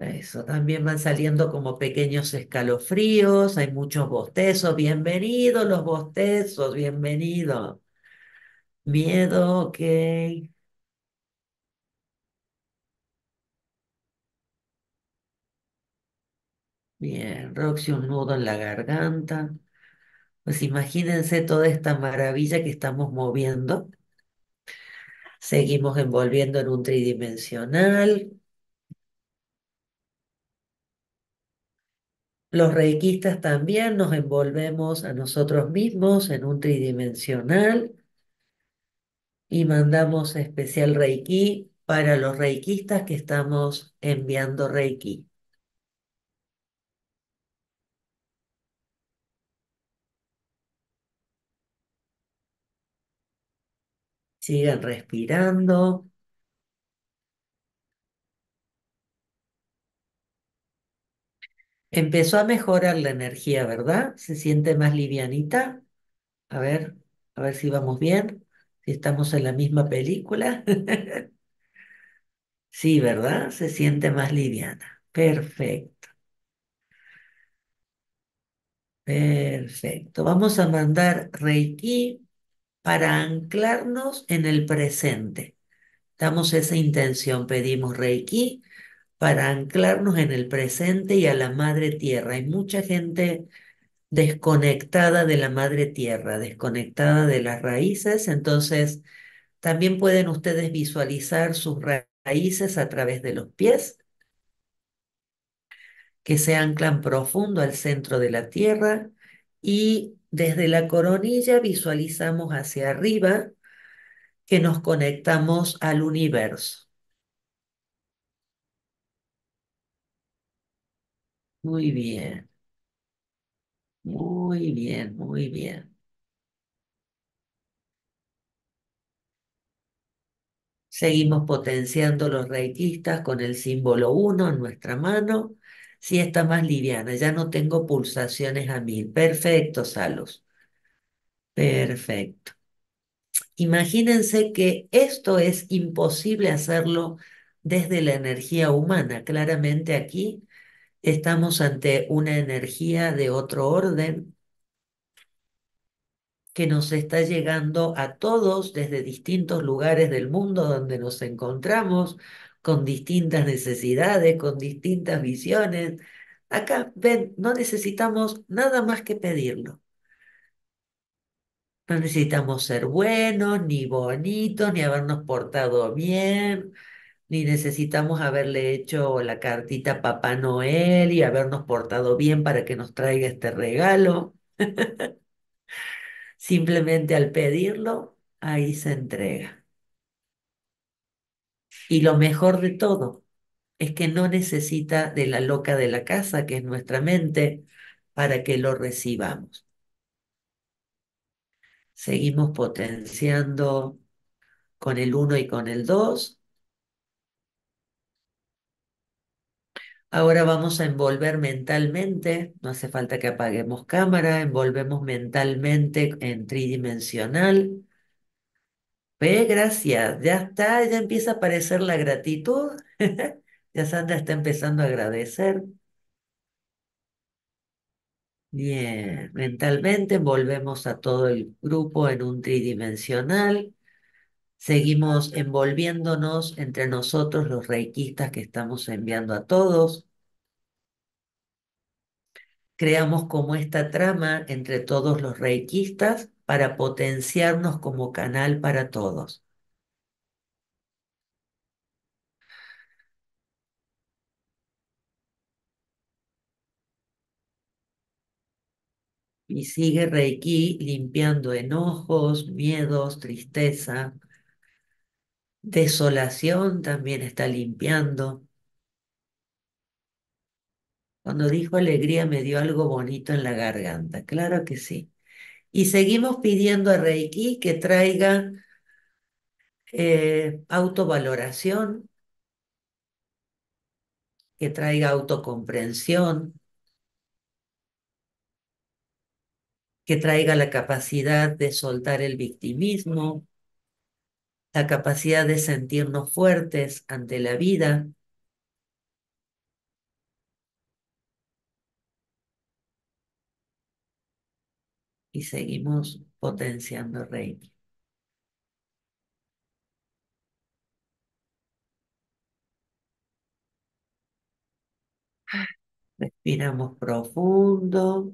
Eso, también van saliendo como pequeños escalofríos, hay muchos bostezos, bienvenidos los bostezos, bienvenido. Miedo, ok. Bien, Roxy, un nudo en la garganta. Pues imagínense toda esta maravilla que estamos moviendo. Seguimos envolviendo en un tridimensional. Los reikistas también nos envolvemos a nosotros mismos en un tridimensional y mandamos especial reiki para los reikistas que estamos enviando reiki. Sigan respirando. Empezó a mejorar la energía, ¿verdad? ¿Se siente más livianita? A ver, a ver si vamos bien, si estamos en la misma película. <laughs> Sí, ¿verdad? Se siente más liviana. Perfecto. Perfecto. Vamos a mandar Reiki para anclarnos en el presente. Damos esa intención, pedimos Reiki para anclarnos en el presente y a la madre tierra. Hay mucha gente desconectada de la madre tierra, desconectada de las raíces, entonces también pueden ustedes visualizar sus raíces a través de los pies que se anclan profundo al centro de la tierra y desde la coronilla visualizamos hacia arriba que nos conectamos al universo. Muy bien, muy bien, muy bien. Seguimos potenciando los reikistas con el símbolo 1 en nuestra mano. Sí está más liviana, ya no tengo pulsaciones a mil. Perfecto, Salos. Perfecto. Imagínense que esto es imposible hacerlo desde la energía humana. Claramente aquí estamos ante una energía de otro orden que nos está llegando a todos desde distintos lugares del mundo donde nos encontramos, con distintas necesidades, con distintas visiones. Acá, ven, no necesitamos nada más que pedirlo. No necesitamos ser buenos, ni bonitos, ni habernos portado bien, ni necesitamos haberle hecho la cartita a Papá Noel y habernos portado bien para que nos traiga este regalo. <laughs> Simplemente al pedirlo, ahí se entrega. Y lo mejor de todo es que no necesita de la loca de la casa, que es nuestra mente, para que lo recibamos. Seguimos potenciando con el 1 y con el 2. Ahora vamos a envolver mentalmente, no hace falta que apaguemos cámara, envolvemos mentalmente en tridimensional. Ve, gracias, ya está, ya empieza a aparecer la gratitud. <laughs> Ya Sandra está empezando a agradecer. Bien, mentalmente envolvemos a todo el grupo en un tridimensional. Seguimos envolviéndonos entre nosotros los reikistas que estamos enviando a todos. Creamos como esta trama entre todos los reikistas para potenciarnos como canal para todos. Y sigue Reiki limpiando enojos, miedos, tristeza, desolación también está limpiando. Cuando dijo alegría me dio algo bonito en la garganta, claro que sí. Y seguimos pidiendo a Reiki que traiga eh, autovaloración, que traiga autocomprensión, que traiga la capacidad de soltar el victimismo, la capacidad de sentirnos fuertes ante la vida. Y seguimos potenciando Reiki. Respiramos profundo.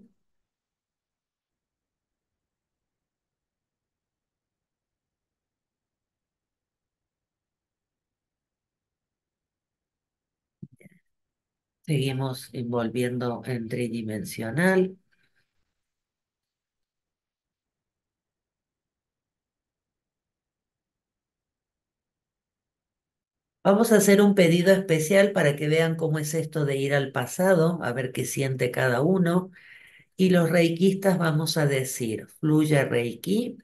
Seguimos envolviendo en tridimensional. Vamos a hacer un pedido especial para que vean cómo es esto de ir al pasado, a ver qué siente cada uno. Y los reikistas vamos a decir, fluye reiki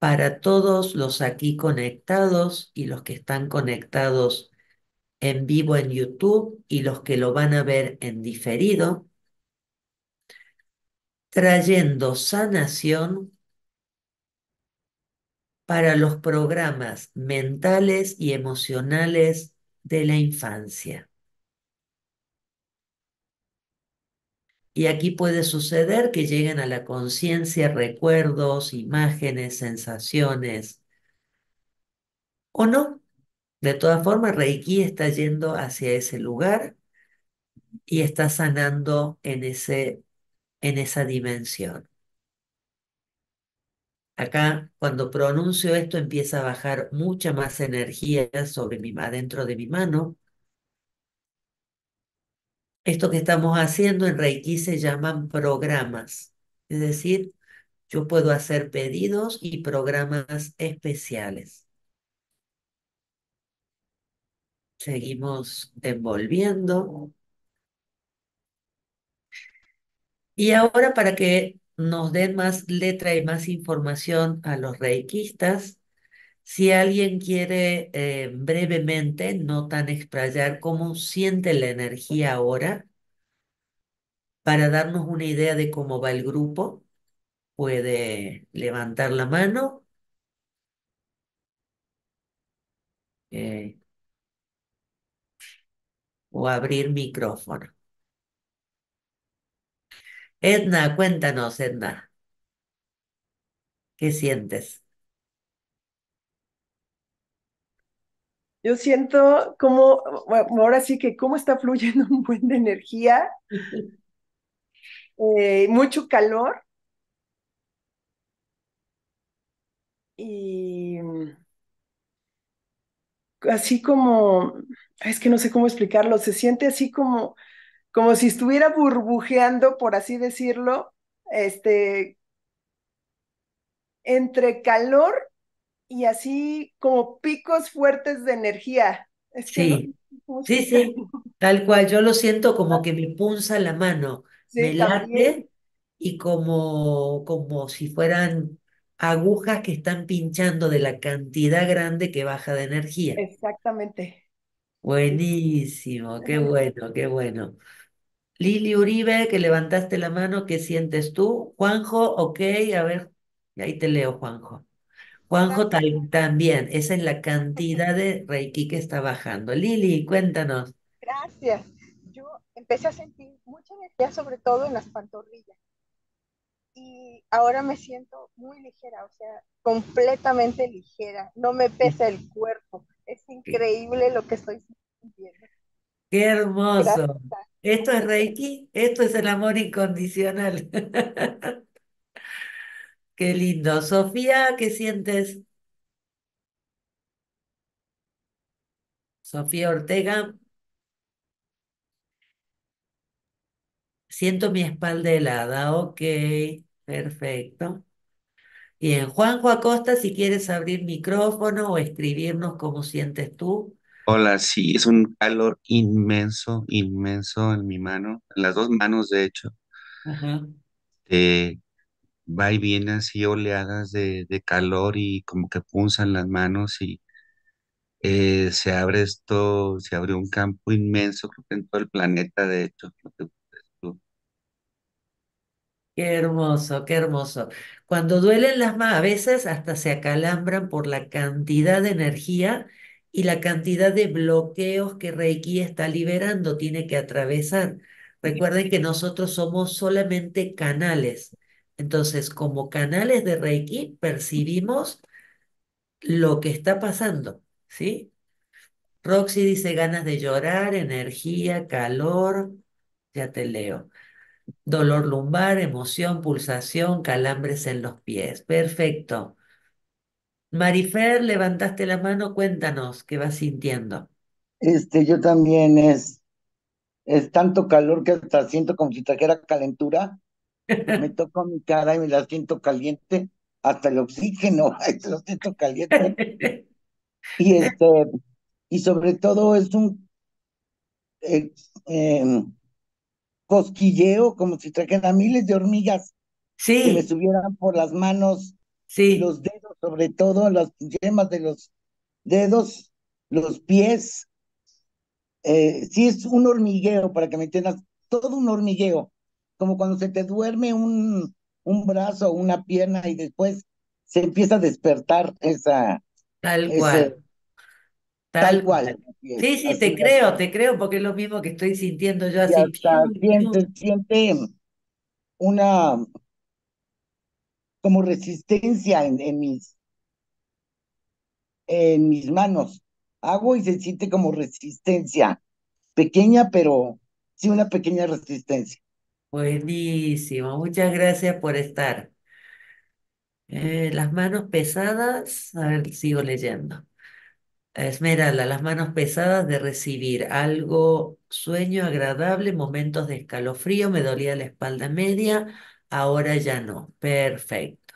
para todos los aquí conectados y los que están conectados en vivo en YouTube y los que lo van a ver en diferido, trayendo sanación para los programas mentales y emocionales de la infancia. Y aquí puede suceder que lleguen a la conciencia recuerdos, imágenes, sensaciones, o no. De todas formas, Reiki está yendo hacia ese lugar y está sanando en, ese, en esa dimensión. Acá, cuando pronuncio esto, empieza a bajar mucha más energía sobre mi, adentro de mi mano. Esto que estamos haciendo en Reiki se llaman programas. Es decir, yo puedo hacer pedidos y programas especiales. Seguimos envolviendo. Y ahora para que nos den más letra y más información a los reikistas, si alguien quiere eh, brevemente, no tan explayar, cómo siente la energía ahora, para darnos una idea de cómo va el grupo, puede levantar la mano eh, o abrir micrófono. Edna, cuéntanos, Edna, ¿qué sientes? Yo siento como, bueno, ahora sí que cómo está fluyendo <laughs> un buen de energía, eh, mucho calor. Y así como, es que no sé cómo explicarlo, se siente así como, como si estuviera burbujeando, por así decirlo, este, entre calor y así como picos fuertes de energía. Es que Sí, sí, sí, tal cual. Yo lo siento como que me punza la mano, me también, late y como, como si fueran agujas que están pinchando de la cantidad grande que baja de energía. exactamente. Buenísimo, qué bueno, qué bueno. Lili Uribe, que levantaste la mano, ¿qué sientes tú? Juanjo, ok, a ver, ahí te leo, Juanjo. Juanjo tal- también, esa es la <laughs> cantidad de Reiki que está bajando. Lili, cuéntanos. gracias. Yo empecé a sentir mucha energía, sobre todo en las pantorrillas. Y ahora me siento muy ligera, o sea, completamente ligera. No me pesa el cuerpo. Es increíble lo que estoy sintiendo. qué hermoso. ¿Esto es. Reiki? Esto es el amor incondicional. <laughs> Qué lindo. Sofía, ¿qué sientes? Sofía Ortega, siento mi espalda helada. Ok, perfecto. Bien, Juanjo Acosta, si quieres abrir micrófono o escribirnos cómo sientes tú. Hola, sí, es un calor inmenso, inmenso en mi mano, en las dos manos de hecho. Ajá. Eh, va y viene así oleadas de, de calor y como que punzan las manos y eh, se abre esto, se abre un campo inmenso, creo que en todo el planeta de hecho. Qué hermoso, qué hermoso. Cuando duelen las manos, a veces hasta se acalambran por la cantidad de energía y la cantidad de bloqueos que Reiki está liberando, tiene que atravesar. Recuerden que nosotros somos solamente canales. Entonces, como canales de Reiki, percibimos lo que está pasando, ¿sí? Roxy dice ganas de llorar, energía, calor, ya te leo. Dolor lumbar, emoción, pulsación, calambres en los pies. Perfecto. Marifer, levantaste la mano, cuéntanos qué vas sintiendo. Este, yo también es, es tanto calor que hasta siento como si trajera calentura. Me toco mi cara y me la siento caliente, hasta el oxígeno, <laughs> lo siento caliente. Y este, y sobre todo es un eh, em, cosquilleo, como si trajera miles de hormigas que me Sí, subieran por las manos, sí, los dedos, sobre todo las yemas de los dedos, los pies. eh, sí es un hormigueo, para que me entiendas, todo un hormigueo, como cuando se te duerme un, un brazo o una pierna y después se empieza a despertar esa, tal ese, cual, tal tal cual, Sí, sí, así te creo, te creo, porque es lo mismo que estoy sintiendo yo así. siente, siente una como resistencia en, en mis, en mis manos. Hago y se siente como resistencia, pequeña, pero sí una pequeña resistencia. Buenísimo, muchas gracias por estar. Eh, las manos pesadas, sigo leyendo. Esmeralda, las manos pesadas de recibir algo, sueño agradable, momentos de escalofrío, me dolía la espalda media, ahora ya no. Perfecto.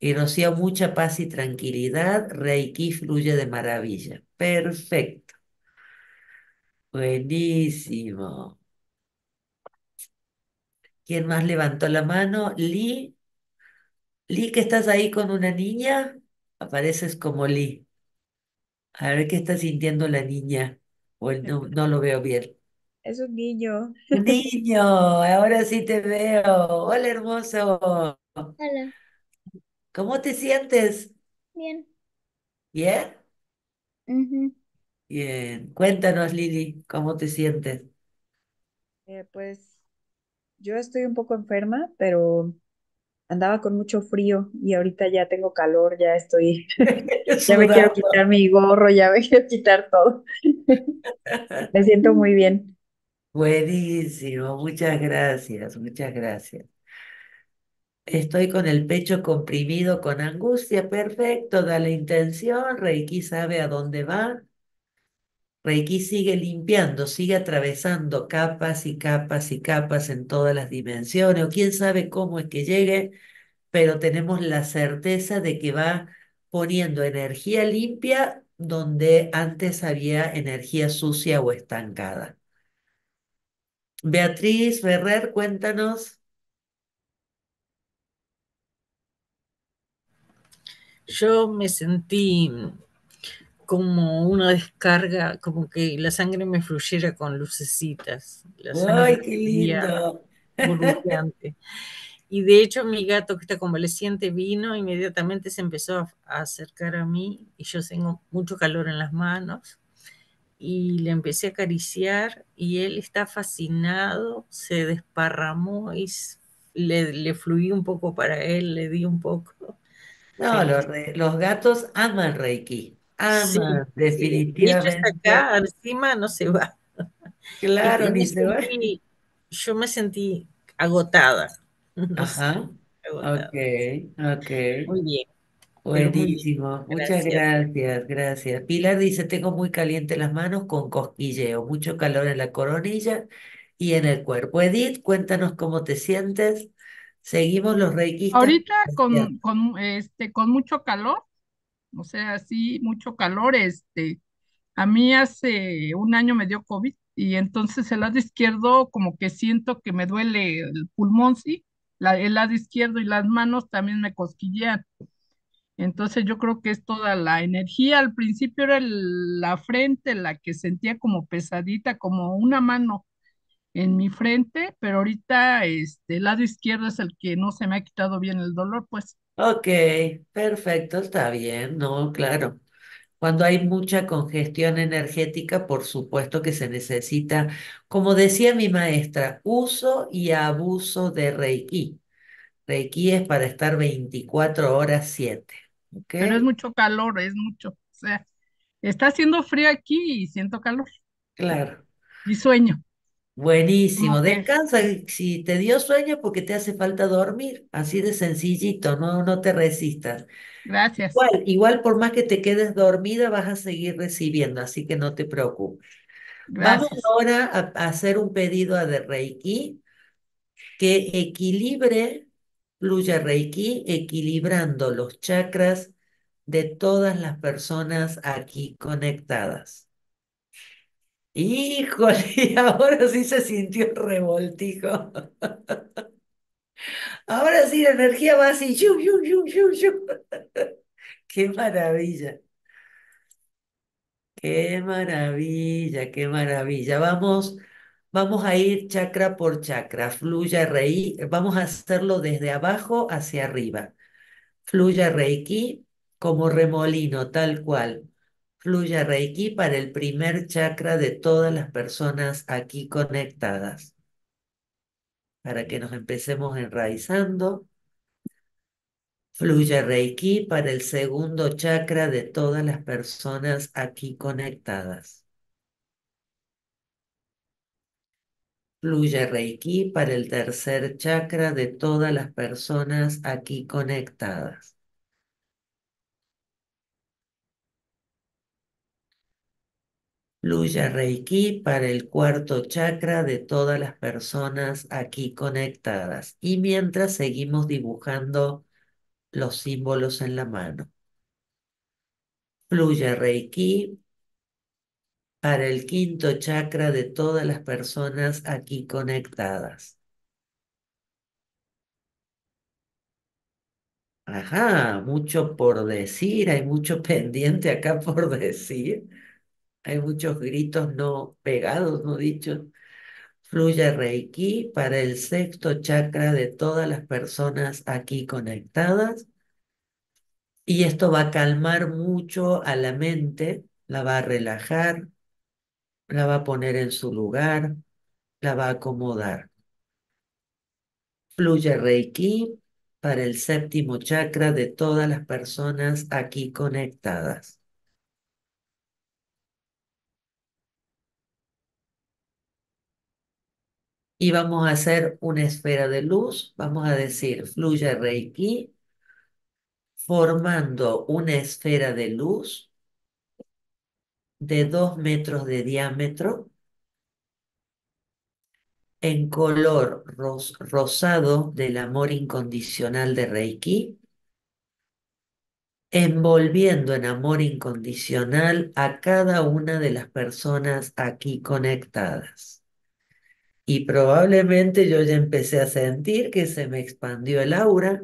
Y Rocío, mucha paz y tranquilidad, Reiki fluye de maravilla. Perfecto. Buenísimo. ¿Quién más levantó la mano? Lee. Lee, que estás ahí con una niña, apareces como Lee. A ver qué está sintiendo la niña. O el- no, no lo veo bien. Es un niño. Niño, ahora sí te veo. Hola, hermoso. Hola, ¿Cómo te sientes? bien. ¿Bien? Ujú. Bien. Cuéntanos, Lili, ¿cómo te sientes? Eh, pues yo estoy un poco enferma, pero andaba con mucho frío y ahorita ya tengo calor, ya estoy, <laughs> <laughs> ya me quiero quitar mi gorro, ya me quiero quitar todo. <laughs> Me siento muy bien. Buenísimo, muchas gracias, muchas gracias. Estoy con el pecho comprimido con angustia, perfecto, da la intención, Reiki sabe a dónde va, Reiki sigue limpiando, sigue atravesando capas y capas y capas en todas las dimensiones, o quién sabe cómo es que llegue, pero tenemos la certeza de que va poniendo energía limpia donde antes había energía sucia o estancada. Beatriz Ferrer, cuéntanos. Yo me sentí como una descarga, como que la sangre me fluyera con lucecitas, ¡Ay, qué lindo! Y de hecho mi gato que está convaleciente vino, inmediatamente se empezó a, a acercar a mí y yo tengo mucho calor en las manos y le empecé a acariciar y él está fascinado, se desparramó y le, le fluí un poco para él, le di un poco. No, los, los gatos aman Reiki, Sí, está definitivamente. acá, encima no se va. <laughs> Claro, ni se va. yo me sentí agotada, <laughs> no Ajá, ok, agotada. ok. Muy bien, pero muy bien, Buenísimo, muchas gracias. gracias, gracias. Pilar dice, tengo muy caliente las manos con cosquilleo, mucho calor en la coronilla y en el cuerpo. Edith, cuéntanos cómo te sientes. Seguimos los reikistas. Ahorita con, con, este, con mucho calor, o sea, sí, mucho calor, este, a mí hace un año me dio COVID y entonces el lado izquierdo como que siento que me duele el pulmón, sí, el lado izquierdo y las manos también me cosquillean. Entonces yo creo que es toda la energía. Al principio era la frente la que sentía como pesadita, como una mano en mi frente, pero ahorita este, el lado izquierdo es el que no se me ha quitado bien el dolor, pues. Ok, perfecto, está bien, no, claro. Cuando hay mucha congestión energética, por supuesto que se necesita, como decía mi maestra, uso y abuso de Reiki. Reiki es para estar 24 horas 7, ¿ok? pero es mucho calor, es mucho. O sea, está haciendo frío aquí y siento calor Claro. y sueño. Buenísimo. Descansa. Si te dio sueño, porque te hace falta dormir. Así de sencillito, no, no te resistas. gracias, Igual, igual por más que te quedes dormida, vas a seguir recibiendo, así que no te preocupes. Vamos gracias. ahora a, a hacer un pedido a de Reiki que equilibre, fluya Reiki, equilibrando los chakras de todas las personas aquí conectadas. Híjole, <laughs> ahora sí se sintió revoltijo. Ahora sí la energía va así. yu, yu, yu. <laughs> Qué maravilla, qué maravilla, qué maravilla. Vamos, vamos a ir chakra por chakra. Fluya Reiki. Vamos a hacerlo desde abajo hacia arriba. Fluya Reiki como remolino, tal cual. Fluya Reiki para el primer chakra de todas las personas aquí conectadas. para que nos empecemos enraizando. Fluye Reiki para el segundo chakra de todas las personas aquí conectadas. Fluye Reiki para el tercer chakra de todas las personas aquí conectadas. Fluye Reiki para el cuarto chakra de todas las personas aquí conectadas. Y mientras seguimos dibujando los símbolos en la mano. Fluye Reiki para el quinto chakra de todas las personas aquí conectadas. Ajá, mucho por decir, hay mucho <laughs> pendiente acá por decir. Hay muchos gritos no pegados, no dichos. Fluye Reiki para el sexto chakra de todas las personas aquí conectadas. Y esto va a calmar mucho a la mente, la va a relajar, la va a poner en su lugar, la va a acomodar. Fluye Reiki para el séptimo chakra de todas las personas aquí conectadas. Y vamos a hacer una esfera de luz. Vamos a decir, fluye Reiki, formando una esfera de luz de dos metros de diámetro en color rosado del amor incondicional de Reiki, envolviendo en amor incondicional a cada una de las personas aquí conectadas. Y probablemente yo ya empecé a sentir que se me expandió el aura.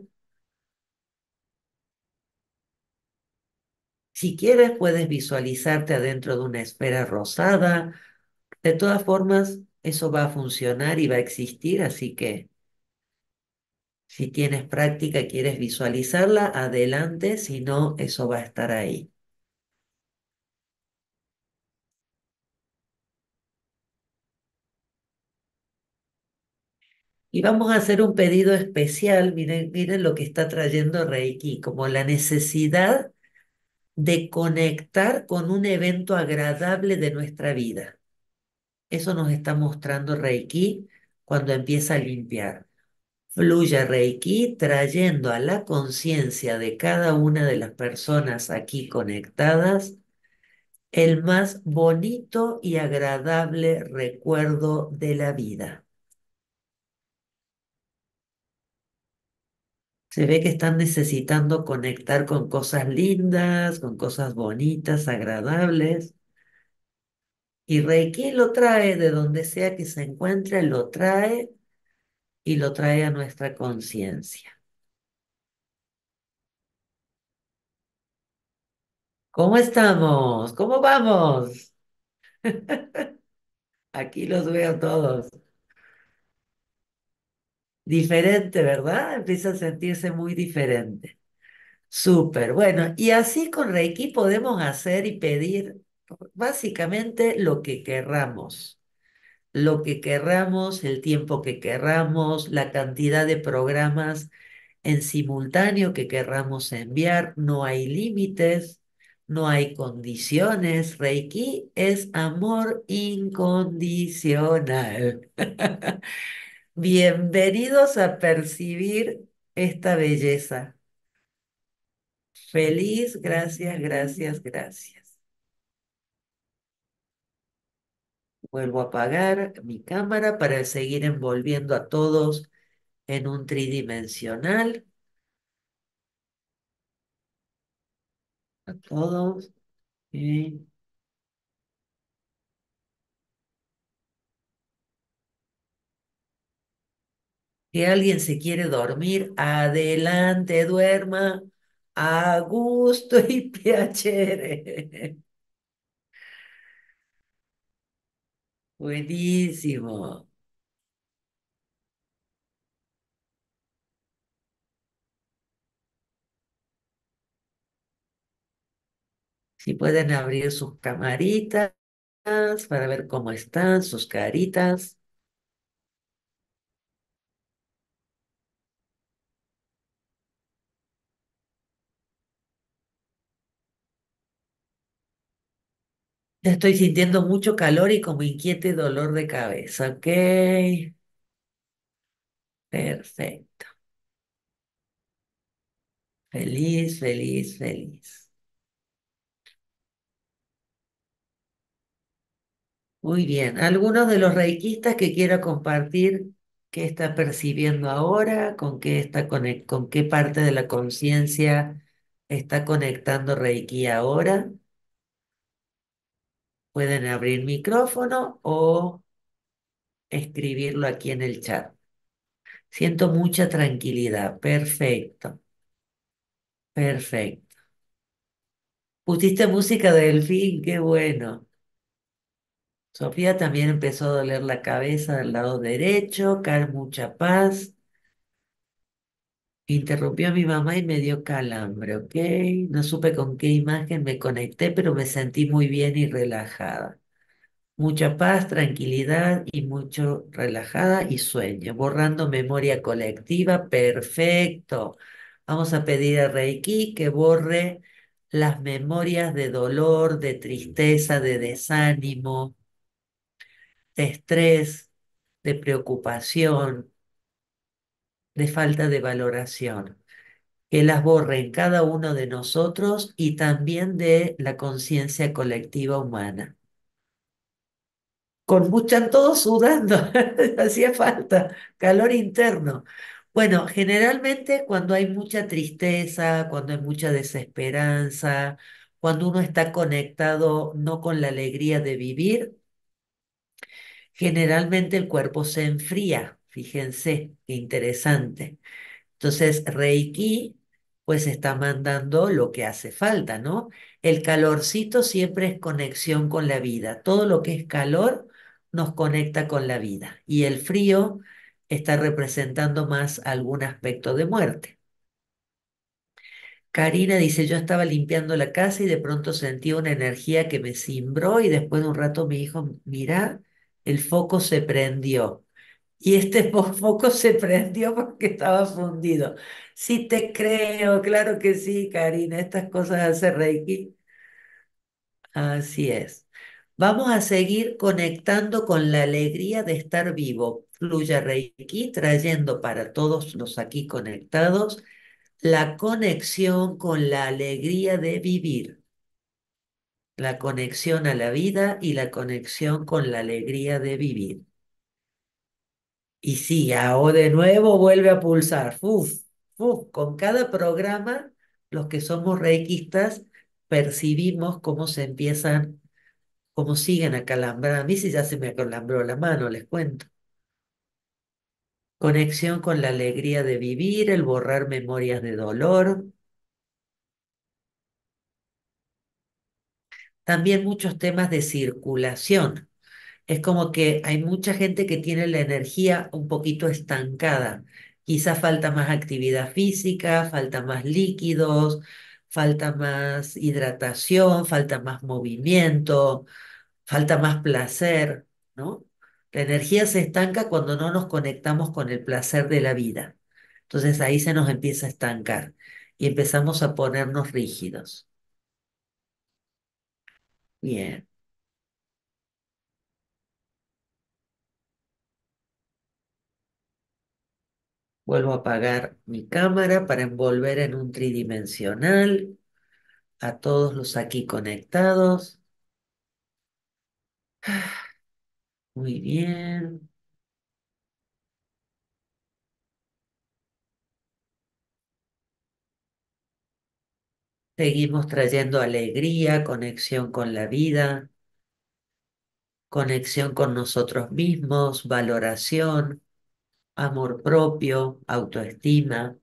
Si quieres, puedes visualizarte adentro de una esfera rosada. De todas formas, eso va a funcionar y va a existir, así que si tienes práctica quieres visualizarla, adelante, si no, eso va a estar ahí. Y vamos a hacer un pedido especial, miren, miren lo que está trayendo Reiki, como la necesidad de conectar con un evento agradable de nuestra vida. Eso nos está mostrando Reiki cuando empieza a limpiar. Fluye Reiki trayendo a la conciencia de cada una de las personas aquí conectadas el más bonito y agradable recuerdo de la vida. Se ve que están necesitando conectar con cosas lindas, con cosas bonitas, agradables. Y Reiki lo trae de donde sea que se encuentre, lo trae y lo trae a nuestra conciencia. ¿Cómo estamos? ¿Cómo vamos? <laughs> Aquí los veo todos. Diferente, ¿verdad? Empieza a sentirse muy diferente. Súper, bueno, y así con Reiki podemos hacer y pedir básicamente lo que querramos. Lo que querramos, el tiempo que querramos, la cantidad de programas en simultáneo que querramos enviar. No hay límites, no hay condiciones. Reiki es amor incondicional. <laughs> Bienvenidos a percibir esta belleza. Feliz, gracias, gracias, gracias. Vuelvo a apagar mi cámara para seguir envolviendo a todos en un tridimensional. A todos. Si alguien se quiere dormir, adelante, duerma a gusto y <laughs> piacere. Buenísimo. Si pueden abrir sus camaritas para ver cómo están sus caritas. Estoy sintiendo mucho calor y como inquiete dolor de cabeza, ¿ok? Perfecto. Feliz, feliz, feliz. Muy bien. ¿Algunos de los reikistas que quiera compartir qué está percibiendo ahora, con qué está con qué parte de la conciencia está conectando Reiki ahora? Pueden abrir micrófono o escribirlo aquí en el chat. Siento mucha tranquilidad. Perfecto, perfecto. Pusiste música de delfín, qué bueno. Sofía también empezó a doler la cabeza del lado derecho, caer mucha paz. Interrumpió a mi mamá y me dio calambre, ¿ok? No supe con qué imagen me conecté, pero me sentí muy bien y relajada. Mucha paz, tranquilidad y mucho relajada y sueño. Borrando memoria colectiva, perfecto. Vamos a pedir a Reiki que borre las memorias de dolor, de tristeza, de desánimo, de estrés, de preocupación, de falta de valoración. que las borre en cada uno de nosotros y también de la conciencia colectiva humana. Con mucha, todos sudando, <laughs> hacía falta, calor interno. Bueno, generalmente cuando hay mucha tristeza, cuando hay mucha desesperanza, cuando uno está conectado no con la alegría de vivir, generalmente el cuerpo se enfría. Fíjense, qué interesante. Entonces, Reiki, pues está mandando lo que hace falta, ¿no? El calorcito siempre es conexión con la vida. Todo lo que es calor nos conecta con la vida. Y el frío está representando más algún aspecto de muerte. Karina dice, yo estaba limpiando la casa y de pronto sentí una energía que me cimbró y después de un rato me dijo, mira, el foco se prendió. Y este <laughs> fo- foco se prendió porque estaba fundido. Sí te creo, claro que sí, Karina. Estas cosas hace Reiki. Así es. Vamos a seguir conectando con la alegría de estar vivo. Fluya Reiki, trayendo para todos los aquí conectados la conexión con la alegría de vivir, la conexión a la vida y la conexión con la alegría de vivir. Y sí, o de nuevo vuelve a pulsar. Uf, uf. Con cada programa, los que somos reikistas percibimos cómo se empiezan, cómo siguen acalambrar. A mí sí ya se me acalambró la mano, les cuento. Conexión con la alegría de vivir, el borrar memorias de dolor. También muchos temas de circulación. Es como que hay mucha gente que tiene la energía un poquito estancada. Quizás falta más actividad física, falta más líquidos, falta más hidratación, falta más movimiento, falta más placer, ¿no? La energía se estanca cuando no nos conectamos con el placer de la vida. Entonces ahí se nos empieza a estancar y empezamos a ponernos rígidos. Bien. Vuelvo a apagar mi cámara para envolver en un tridimensional a todos los aquí conectados. <sighs> Muy bien. Seguimos trayendo alegría, conexión con la vida, conexión con nosotros mismos, valoración, amor propio, autoestima.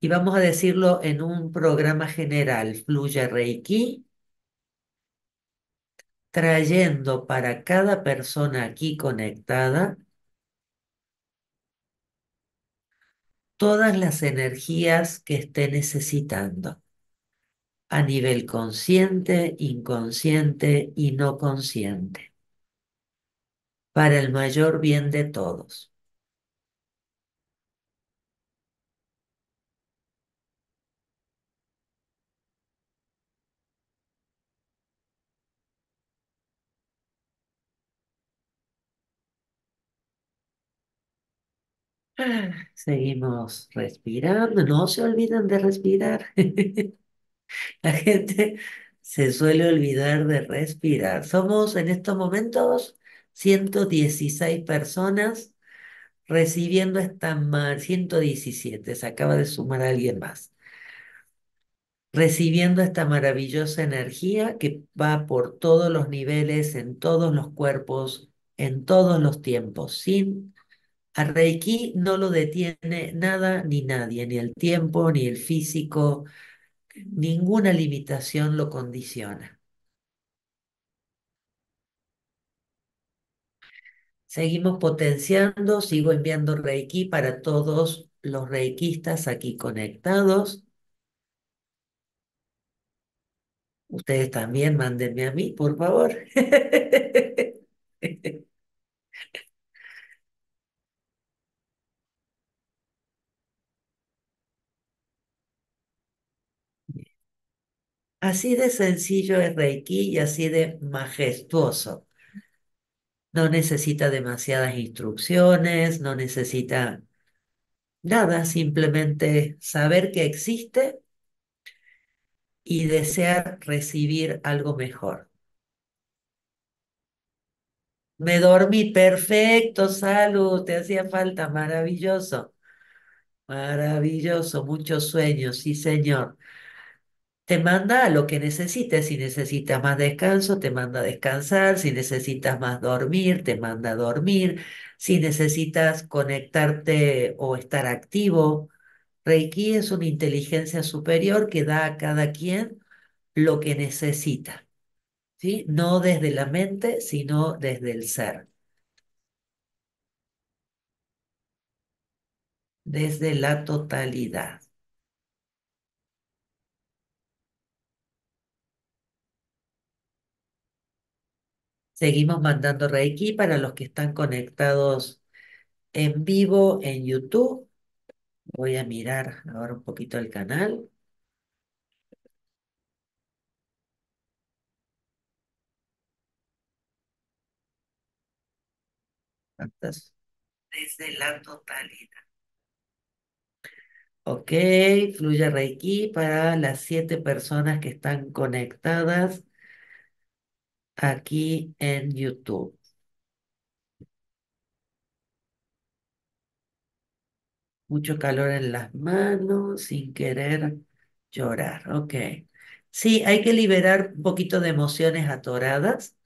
Y vamos a decirlo en un programa general, Fluye Reiki, trayendo para cada persona aquí conectada todas las energías que esté necesitando a nivel consciente, inconsciente y no consciente, para el mayor bien de todos. <sighs> Seguimos respirando, no se olviden de respirar. <laughs> La gente Se suele olvidar de respirar. Somos en estos momentos 116 personas recibiendo esta mar 117, se acaba de sumar alguien más, recibiendo esta maravillosa energía que va por todos los niveles, en todos los cuerpos, en todos los tiempos, sin a Reiki no lo detiene nada ni nadie, ni el tiempo, ni el físico, ninguna limitación lo condiciona. Seguimos potenciando, sigo enviando Reiki para todos los reikistas aquí conectados. Ustedes también mándenme a mí, por favor. <laughs> Así de sencillo es Reiki y así de majestuoso. No necesita demasiadas instrucciones, no necesita nada, simplemente saber que existe y desear recibir algo mejor. Me dormí perfecto, salud, te hacía falta, maravilloso, maravilloso, muchos sueños, sí señor. Te manda a lo que necesites, si necesitas más descanso, te manda a descansar, si necesitas más dormir, te manda a dormir, si necesitas conectarte o estar activo. Reiki es una inteligencia superior que da a cada quien lo que necesita, ¿sí? No desde la mente, sino desde el ser. Desde la totalidad. Seguimos mandando Reiki para los que están conectados en vivo en YouTube. Voy a mirar ahora un poquito el canal. Desde la totalidad. Ok, fluye Reiki para las siete personas que están conectadas aquí en YouTube. Mucho calor en las manos, sin querer llorar. Ok. Sí, hay que liberar un poquito de emociones atoradas.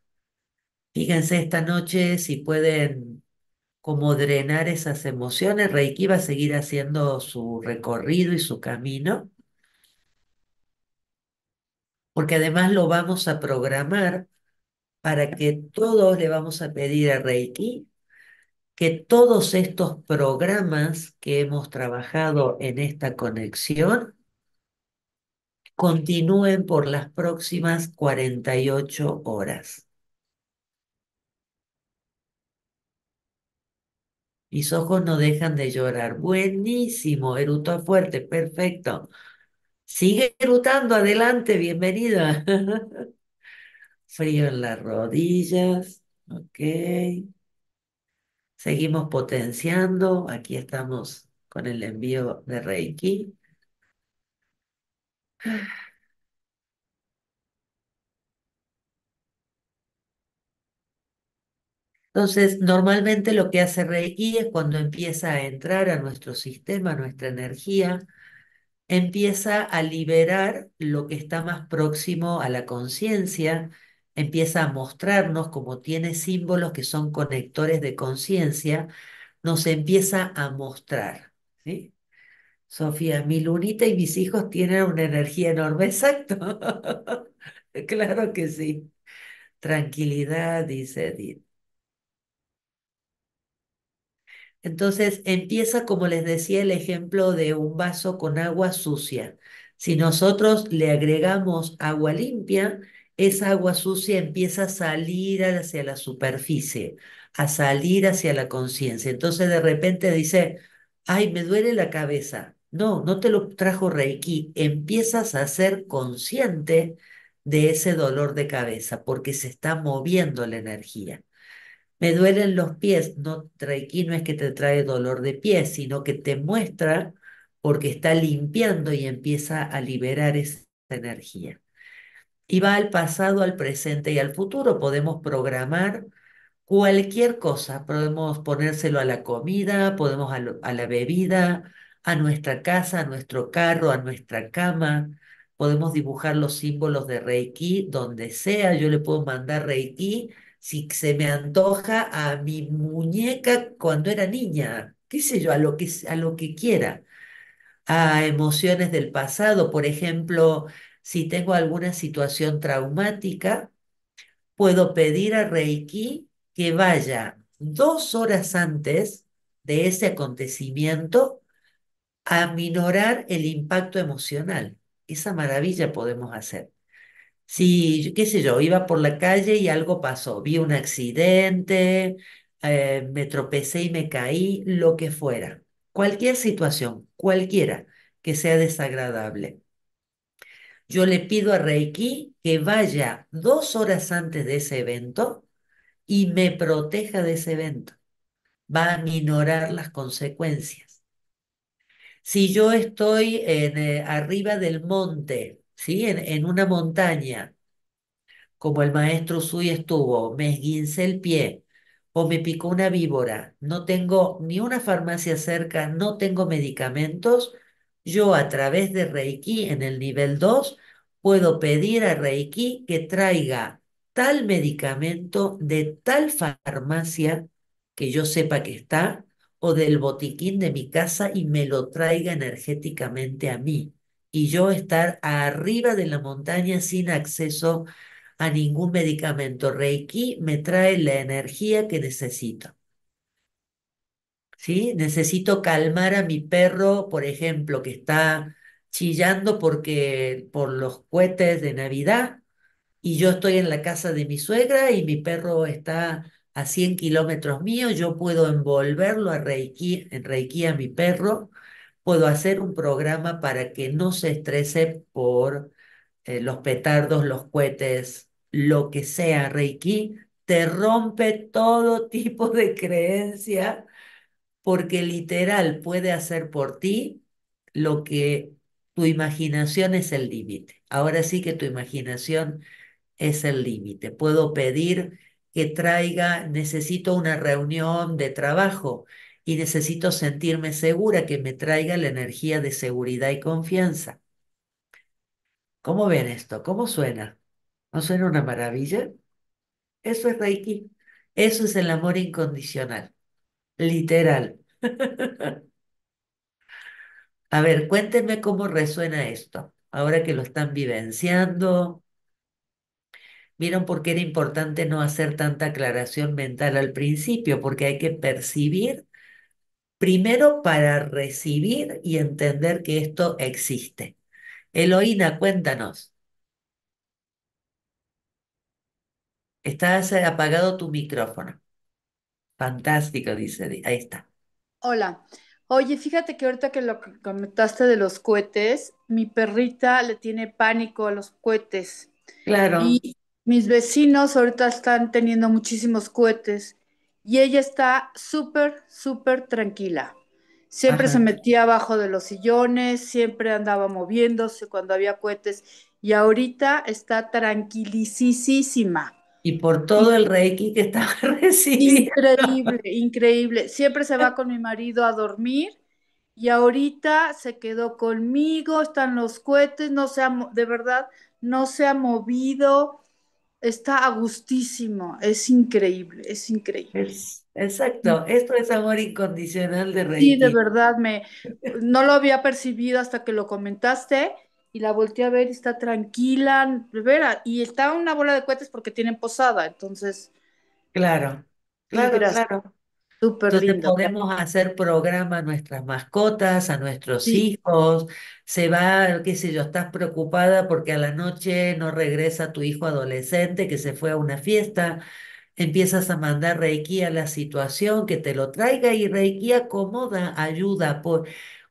Fíjense esta noche si pueden como drenar esas emociones. Reiki va a seguir haciendo su recorrido y su camino. Porque además lo vamos a programar para que todos le vamos a pedir a Reiki que todos estos programas que hemos trabajado en esta conexión continúen por las próximas 48 horas. Mis ojos no dejan de llorar. Buenísimo, erutó fuerte, perfecto. Sigue erutando, adelante, bienvenida. <laughs> Frío en las rodillas, ok. Seguimos potenciando, aquí estamos con el envío de Reiki. Entonces, normalmente lo que hace Reiki es cuando empieza a entrar a nuestro sistema, a nuestra energía, empieza a liberar lo que está más próximo a la conciencia, empieza a mostrarnos como tiene símbolos que son conectores de conciencia, nos empieza a mostrar. ¿sí? Sofía, mi lunita y mis hijos tienen una energía enorme, <laughs> exacto. claro que sí. Tranquilidad, dice Edith. Entonces empieza, como les decía, el ejemplo de un vaso con agua sucia. Si nosotros le agregamos agua limpia, esa agua sucia empieza a salir hacia la superficie, a salir hacia la conciencia. Entonces de repente dice, ay, me duele la cabeza. No, no te lo trajo Reiki. Empiezas a ser consciente de ese dolor de cabeza porque se está moviendo la energía. Me duelen los pies. No, Reiki no es que te trae dolor de pies, sino que te muestra porque está limpiando y empieza a liberar esa energía. Y va al pasado, al presente y al futuro. Podemos programar cualquier cosa, podemos ponérselo a la comida, podemos a, la bebida, a nuestra casa, a nuestro carro, a nuestra cama. Podemos dibujar los símbolos de Reiki donde sea. Yo le puedo mandar Reiki si se me antoja a mi muñeca cuando era niña, qué sé yo, a lo que, a lo que quiera a emociones del pasado. Por ejemplo, si tengo alguna situación traumática, puedo pedir a Reiki que vaya dos horas antes de ese acontecimiento a minorar el impacto emocional. Esa maravilla podemos hacer. Si, qué sé yo, iba por la calle y algo pasó, vi un accidente, eh, me tropecé y me caí, lo que fuera. Cualquier situación, cualquiera que sea desagradable. Yo le pido a Reiki que vaya dos horas antes de ese evento y me proteja de ese evento. Va a minorar las consecuencias. Si yo estoy en, eh, arriba del monte, ¿sí? En, en una montaña como el maestro Sui estuvo, me esguincé el pie o me picó una víbora, no tengo ni una farmacia cerca, no tengo medicamentos, yo a través de Reiki en el nivel 2 puedo pedir a Reiki que traiga tal medicamento de tal farmacia que yo sepa que está o del botiquín de mi casa y me lo traiga energéticamente a mí. Y yo estar arriba de la montaña sin acceso a ningún medicamento. Reiki me trae la energía que necesito. ¿Sí? Necesito calmar a mi perro, por ejemplo, que está chillando porque por los cohetes de Navidad y yo estoy en la casa de mi suegra y mi perro está a 100 kilómetros mío, yo puedo envolverlo a Reiki, en Reiki a mi perro, puedo hacer un programa para que no se estrese por eh, los petardos, los cohetes, lo que sea, Reiki, te rompe todo <laughs> tipo de creencia porque literal puede hacer por ti lo que tu imaginación es el límite. Ahora sí que tu imaginación es el límite. Puedo pedir que traiga, necesito una reunión de trabajo y necesito sentirme segura que me traiga la energía de seguridad y confianza. ¿Cómo ven esto? ¿Cómo suena? ¿No suena una maravilla? Eso es Reiki. Eso es el amor incondicional. Literal. <laughs> A ver, cuéntenme cómo resuena esto. Ahora que lo están vivenciando, ¿vieron por qué era importante no hacer tanta aclaración mental al principio? Porque hay que percibir primero para recibir y entender que esto existe. Eloína, cuéntanos. Estás apagado tu micrófono. Fantástico, dice. Ahí está. Hola. Oye, fíjate que ahorita que lo comentaste de los cohetes, mi perrita le tiene pánico a los cohetes Claro. y mis vecinos ahorita están teniendo muchísimos cohetes y ella está súper, súper tranquila. Siempre se metía abajo de los sillones, siempre andaba moviéndose cuando había cohetes y ahorita está tranquilicísima. Y por todo el Reiki que estaba <laughs> recibiendo. Increíble, increíble. Siempre se va con mi marido a dormir y ahorita se quedó conmigo, están los cohetes, no se ha, de verdad, no se ha movido, está a gustísimo, es increíble, es increíble. Es, exacto, esto es amor incondicional de Sí, de Reiki. verdad, me, no lo había percibido hasta que lo comentaste y la volteé a ver y está tranquila, de veras, y está una bola de cohetes porque tienen posada, entonces, Claro, claro, gracias, claro. súper Entonces lindo. podemos hacer programa a nuestras mascotas, a nuestros Sí, hijos. Se va, qué sé yo, estás preocupada porque a la noche no regresa tu hijo adolescente que se fue a una fiesta. Empiezas a mandar Reiki a la situación, que te lo traiga y Reiki acomoda, ayuda. Por,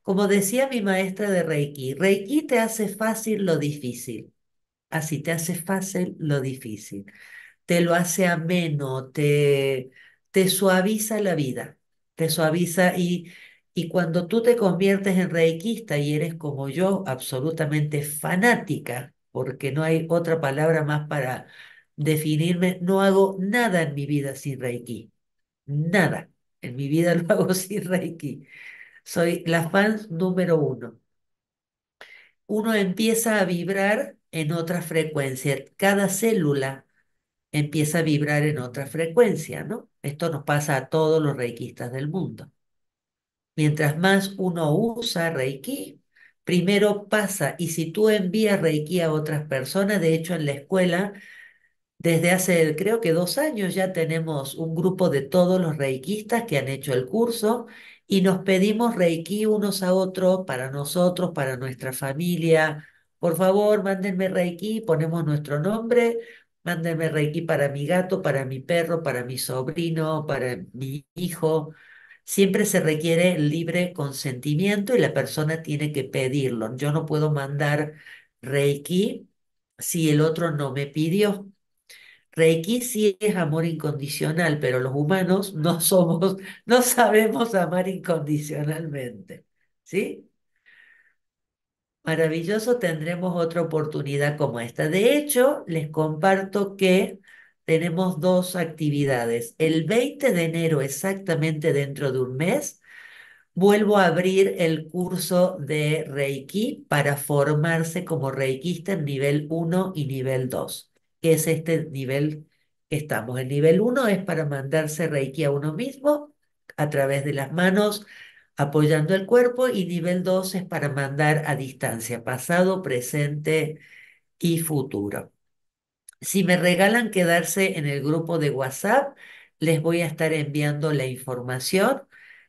como decía mi maestra de Reiki, Reiki te hace fácil lo difícil. Así te hace fácil lo difícil. Te lo hace ameno, te, te suaviza la vida, te suaviza y, y cuando tú te conviertes en reikista y eres como yo, absolutamente fanática, porque no hay otra palabra más para definirme. No hago nada en mi vida sin Reiki. Nada. En mi vida <laughs> lo hago sin Reiki. Soy la fan número uno. Uno empieza a vibrar en otra frecuencia. Cada célula empieza a vibrar en otra frecuencia, ¿no? Esto nos pasa a todos los reikistas del mundo. Mientras más uno usa Reiki, primero pasa, y si tú envías Reiki a otras personas, de hecho en la escuela, desde hace creo que dos años ya tenemos un grupo de todos los reikistas que han hecho el curso y nos pedimos Reiki unos a otros, para nosotros, para nuestra familia. Por favor, mándenme Reiki, ponemos nuestro nombre, mándenme Reiki para mi gato, para mi perro, para mi sobrino, para mi hijo. Siempre se requiere libre consentimiento y la persona tiene que pedirlo. Yo no puedo mandar Reiki si el otro no me pidió. Reiki sí es amor incondicional, pero los humanos no <laughs> somos, no sabemos amar incondicionalmente. ¿Sí? Maravilloso, tendremos otra oportunidad como esta. De hecho, les comparto que tenemos dos actividades. El 20 de enero, exactamente dentro de un mes, vuelvo a abrir el curso de Reiki para formarse como reikista en nivel 1 y nivel 2, que es este nivel que estamos. El nivel 1 es para mandarse Reiki a uno mismo a través de las manos apoyando el cuerpo y nivel 2 es para mandar a distancia, pasado, presente y futuro. Si me regalan quedarse en el grupo de WhatsApp, les voy a estar enviando la información.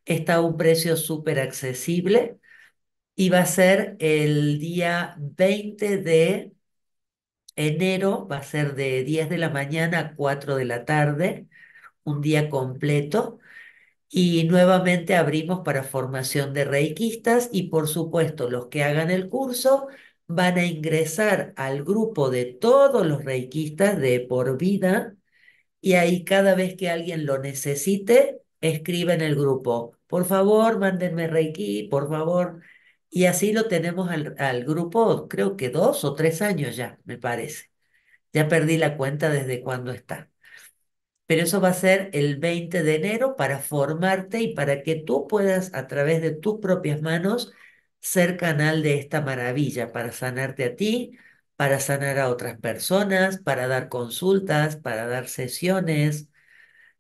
Está a un precio súper accesible y va a ser el día 20 de enero, va a ser de 10 de la mañana a 4 de la tarde, un día completo. Y nuevamente abrimos para formación de reikistas y por supuesto los que hagan el curso van a ingresar al grupo de todos los reikistas de por vida y ahí cada vez que alguien lo necesite, escribe en el grupo, por favor, mándenme reiki, por favor. Y así lo tenemos al, al grupo, creo que dos o tres años ya, me parece. Ya perdí la cuenta desde cuándo está pero eso va a ser el 20 de enero para formarte y para que tú puedas a través de tus propias manos ser canal de esta maravilla, para sanarte a ti, para sanar a otras personas, para dar consultas, para dar sesiones.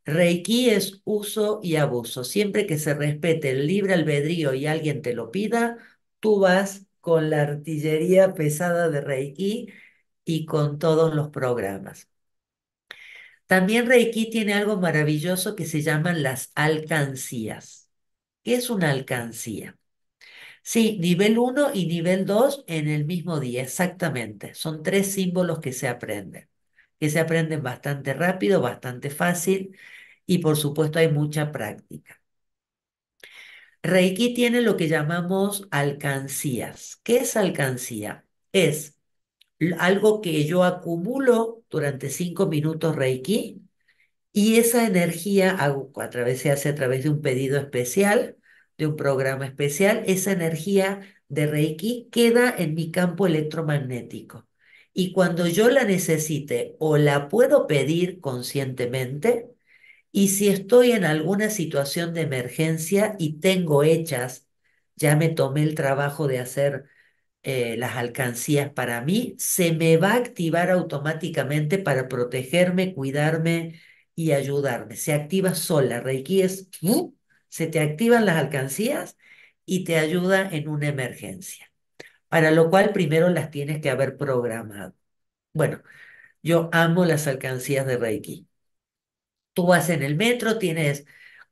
Reiki es uso y abuso. Siempre que se respete el libre albedrío y alguien te lo pida, tú vas con la artillería pesada de Reiki y con todos los programas. También Reiki tiene algo maravilloso que se llaman las alcancías. ¿Qué es una alcancía? Sí, nivel 1 y nivel 2 en el mismo día, exactamente. Son tres símbolos que se aprenden, que se aprenden bastante rápido, bastante fácil y por supuesto hay mucha práctica. Reiki tiene lo que llamamos alcancías. ¿Qué es alcancía? Es algo que yo acumulo durante cinco minutos Reiki y esa energía a través, se hace a través de un pedido especial, de un programa especial, esa energía de Reiki queda en mi campo electromagnético. Y cuando yo la necesite o la puedo pedir conscientemente, y si estoy en alguna situación de emergencia y tengo hechas, ya me tomé el trabajo de hacer eh, las alcancías para mí, se me va a activar automáticamente para protegerme, cuidarme y ayudarme. Se activa sola. Reiki es, se te activan las alcancías y te ayuda en una emergencia. Para lo cual primero las tienes que haber programado. Bueno, yo amo las alcancías de Reiki. Tú vas en el metro, tienes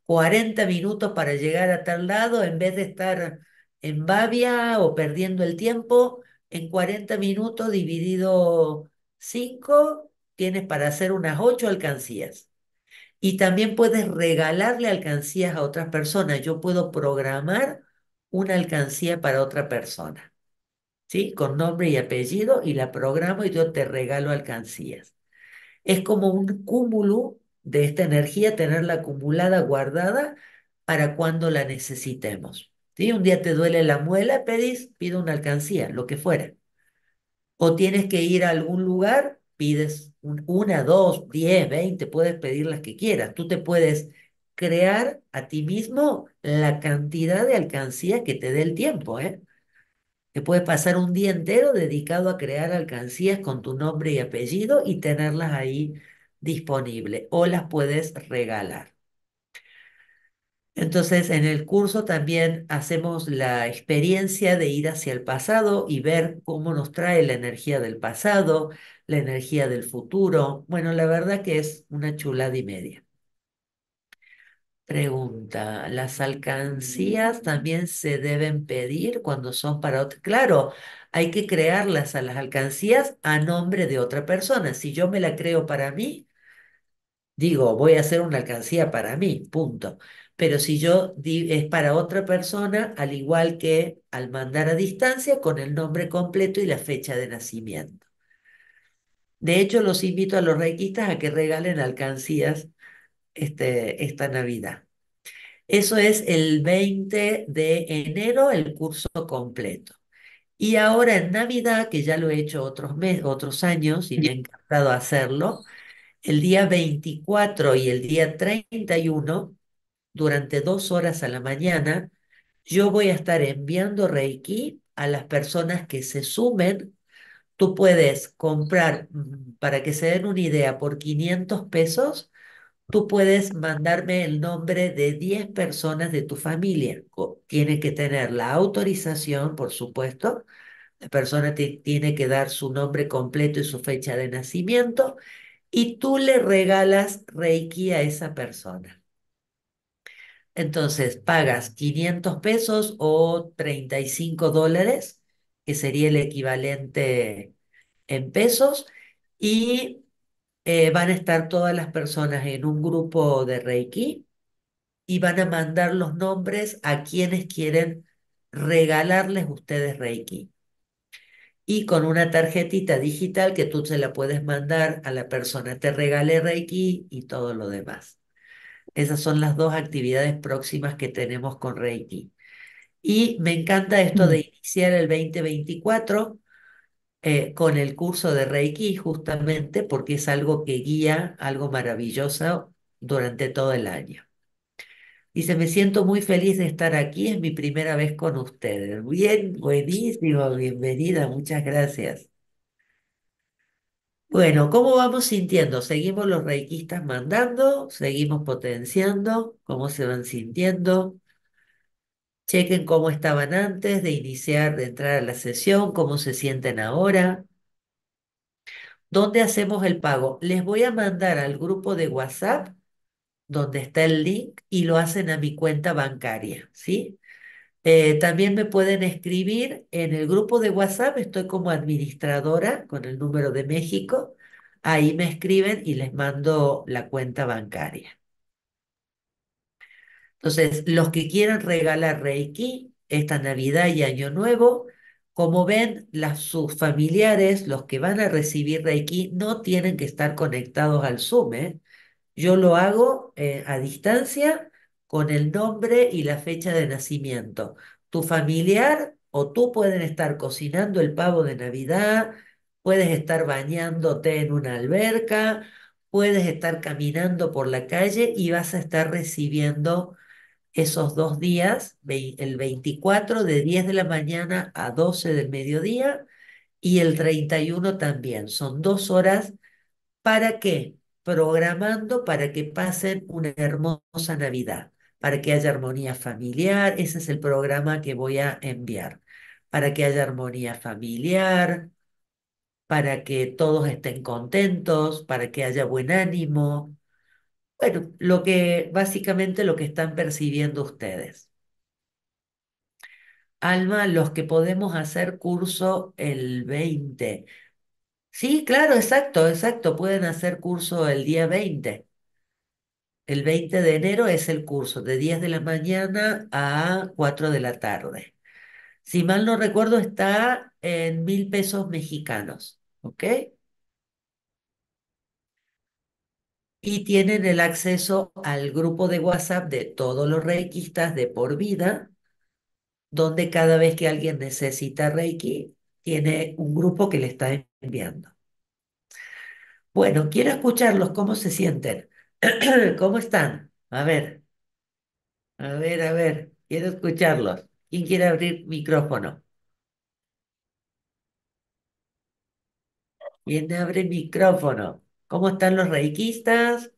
40 minutos para llegar a tal lado en vez de estar en Babia o perdiendo el tiempo, en 40 minutos dividido 5, tienes para hacer unas 8 alcancías. Y también puedes regalarle alcancías a otras personas. Yo puedo programar una alcancía para otra persona, ¿sí? Con nombre y apellido y la programo y yo te regalo alcancías. Es como un cúmulo de esta energía, tenerla acumulada, guardada para cuando la necesitemos. Un día te duele la muela, pedís, pido una alcancía, lo que fuera. o tienes que ir a algún lugar, pides un- una, dos, diez, veinte, puedes pedir las que quieras. Tú te puedes crear a ti mismo la cantidad de alcancía que te dé el tiempo, ¿eh? Te puedes pasar un día entero dedicado a crear alcancías con tu nombre y apellido y tenerlas ahí disponibles, o las puedes regalar. Entonces, en el curso también hacemos la experiencia de ir hacia el pasado y ver cómo nos trae la energía del pasado, la energía del futuro. Bueno, la verdad que es una chulada y media. Pregunta, ¿las alcancías también se deben pedir cuando son para otro? Claro, hay que crearlas a las alcancías a nombre de otra persona. Si yo me la creo para mí, Digo, voy a hacer una alcancía para mí, punto. Pero si yo es para otra persona, al igual que al mandar a distancia con el nombre completo y la fecha de nacimiento. De hecho, los invito a los reikistas a que regalen alcancías este, esta Navidad. Eso es el 20 de enero, el curso completo. Y ahora en Navidad, que ya lo he hecho otros, mes, otros años y me ha encantado hacerlo, el día 24 y el día 31, durante dos horas a la mañana, yo voy a estar enviando Reiki a las personas que se sumen. Tú puedes comprar, mm, para que se den una idea, por 500 pesos, tú puedes mandarme el nombre de 10 personas de tu familia. Tiene que tener la autorización, por supuesto. La persona tiene que dar su nombre completo y su fecha de nacimiento y tú le regalas Reiki a esa persona. Entonces, pagas 500 pesos o 35 dólares, que sería el equivalente en pesos, y eh, van a estar todas las personas en un grupo de Reiki y van a mandar los nombres a quienes quieren regalarles ustedes Reiki. Y con una tarjetita digital que tú se la puedes mandar a la persona, te regale Reiki y todo lo demás. Esas son las dos actividades próximas que tenemos con Reiki. Y me encanta esto de iniciar el 2024 eh, con el curso de Reiki, justamente porque es algo que guía, algo maravilloso durante todo el año. Dice, me siento muy feliz de estar aquí, es mi primera vez con ustedes. Bien, buenísimo, bienvenida, muchas gracias. Bueno, ¿cómo vamos sintiendo? ¿Seguimos los reikistas mandando? ¿Seguimos potenciando? ¿Cómo se van sintiendo? Chequen cómo estaban antes de iniciar, de entrar a la sesión, cómo se sienten ahora. ¿Dónde hacemos el pago? Les voy a mandar al grupo de WhatsApp donde está el link y lo hacen a mi cuenta bancaria, ¿sí? Eh, también me pueden escribir en el grupo de WhatsApp, estoy como administradora con el número de México, ahí me escriben y les mando la cuenta bancaria. Entonces, los que quieran regalar Reiki esta Navidad y Año Nuevo, como ven, las, sus familiares, los que van a recibir Reiki, no tienen que estar conectados al Zoom, ¿eh? Yo lo hago eh, a distancia con el nombre y la fecha de nacimiento. Tu familiar o tú pueden estar cocinando el pavo de Navidad, puedes estar bañándote en una alberca, puedes estar caminando por la calle y vas a estar recibiendo esos dos días, el 24 de 10 de la mañana a 12 del mediodía y el 31 también. Son dos horas ¿Para qué? Programando para que pasen una hermosa Navidad, para que haya armonía familiar. Ese es el programa que voy a enviar. Para que haya armonía familiar, para que todos estén contentos, para que haya buen ánimo. Bueno, lo que básicamente lo que están percibiendo ustedes. Alma, los que podemos hacer curso el 20. Sí, claro, exacto, exacto. Pueden hacer curso el día 20. El 20 de enero es el curso de 10 de la mañana a 4 de la tarde. Si mal no recuerdo, está en mil pesos mexicanos, ¿ok? Y tienen el acceso al grupo de WhatsApp de todos los reikistas de por vida, donde cada vez que alguien necesita Reiki, tiene un grupo que le está enviando. Bueno, quiero escucharlos, ¿cómo se sienten? <clears throat> ¿Cómo están? A ver, a ver, a ver, quiero escucharlos. ¿Quién quiere abrir micrófono? ¿Quién abre micrófono? ¿Cómo están los reikistas?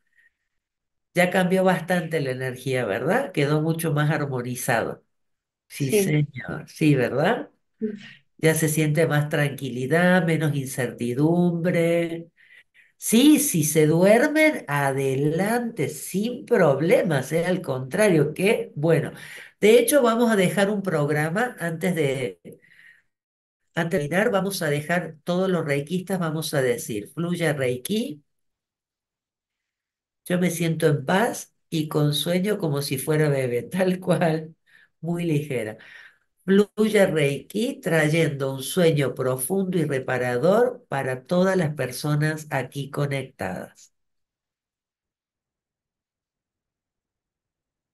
Ya cambió bastante la energía, ¿verdad? Quedó mucho más armonizado. Sí, Sí. señor, sí, ¿verdad? Ya se siente más tranquilidad, menos incertidumbre. Sí, si se duermen, adelante, sin problemas, ¿eh? Al contrario, que bueno. De hecho, vamos a dejar un programa antes de, terminar, vamos a dejar todos los reikistas, vamos a decir, fluya Reiki, yo me siento en paz y con sueño como si fuera bebé, <laughs> tal cual, muy ligera. Fluye Reiki trayendo un sueño profundo y reparador para todas las personas aquí conectadas.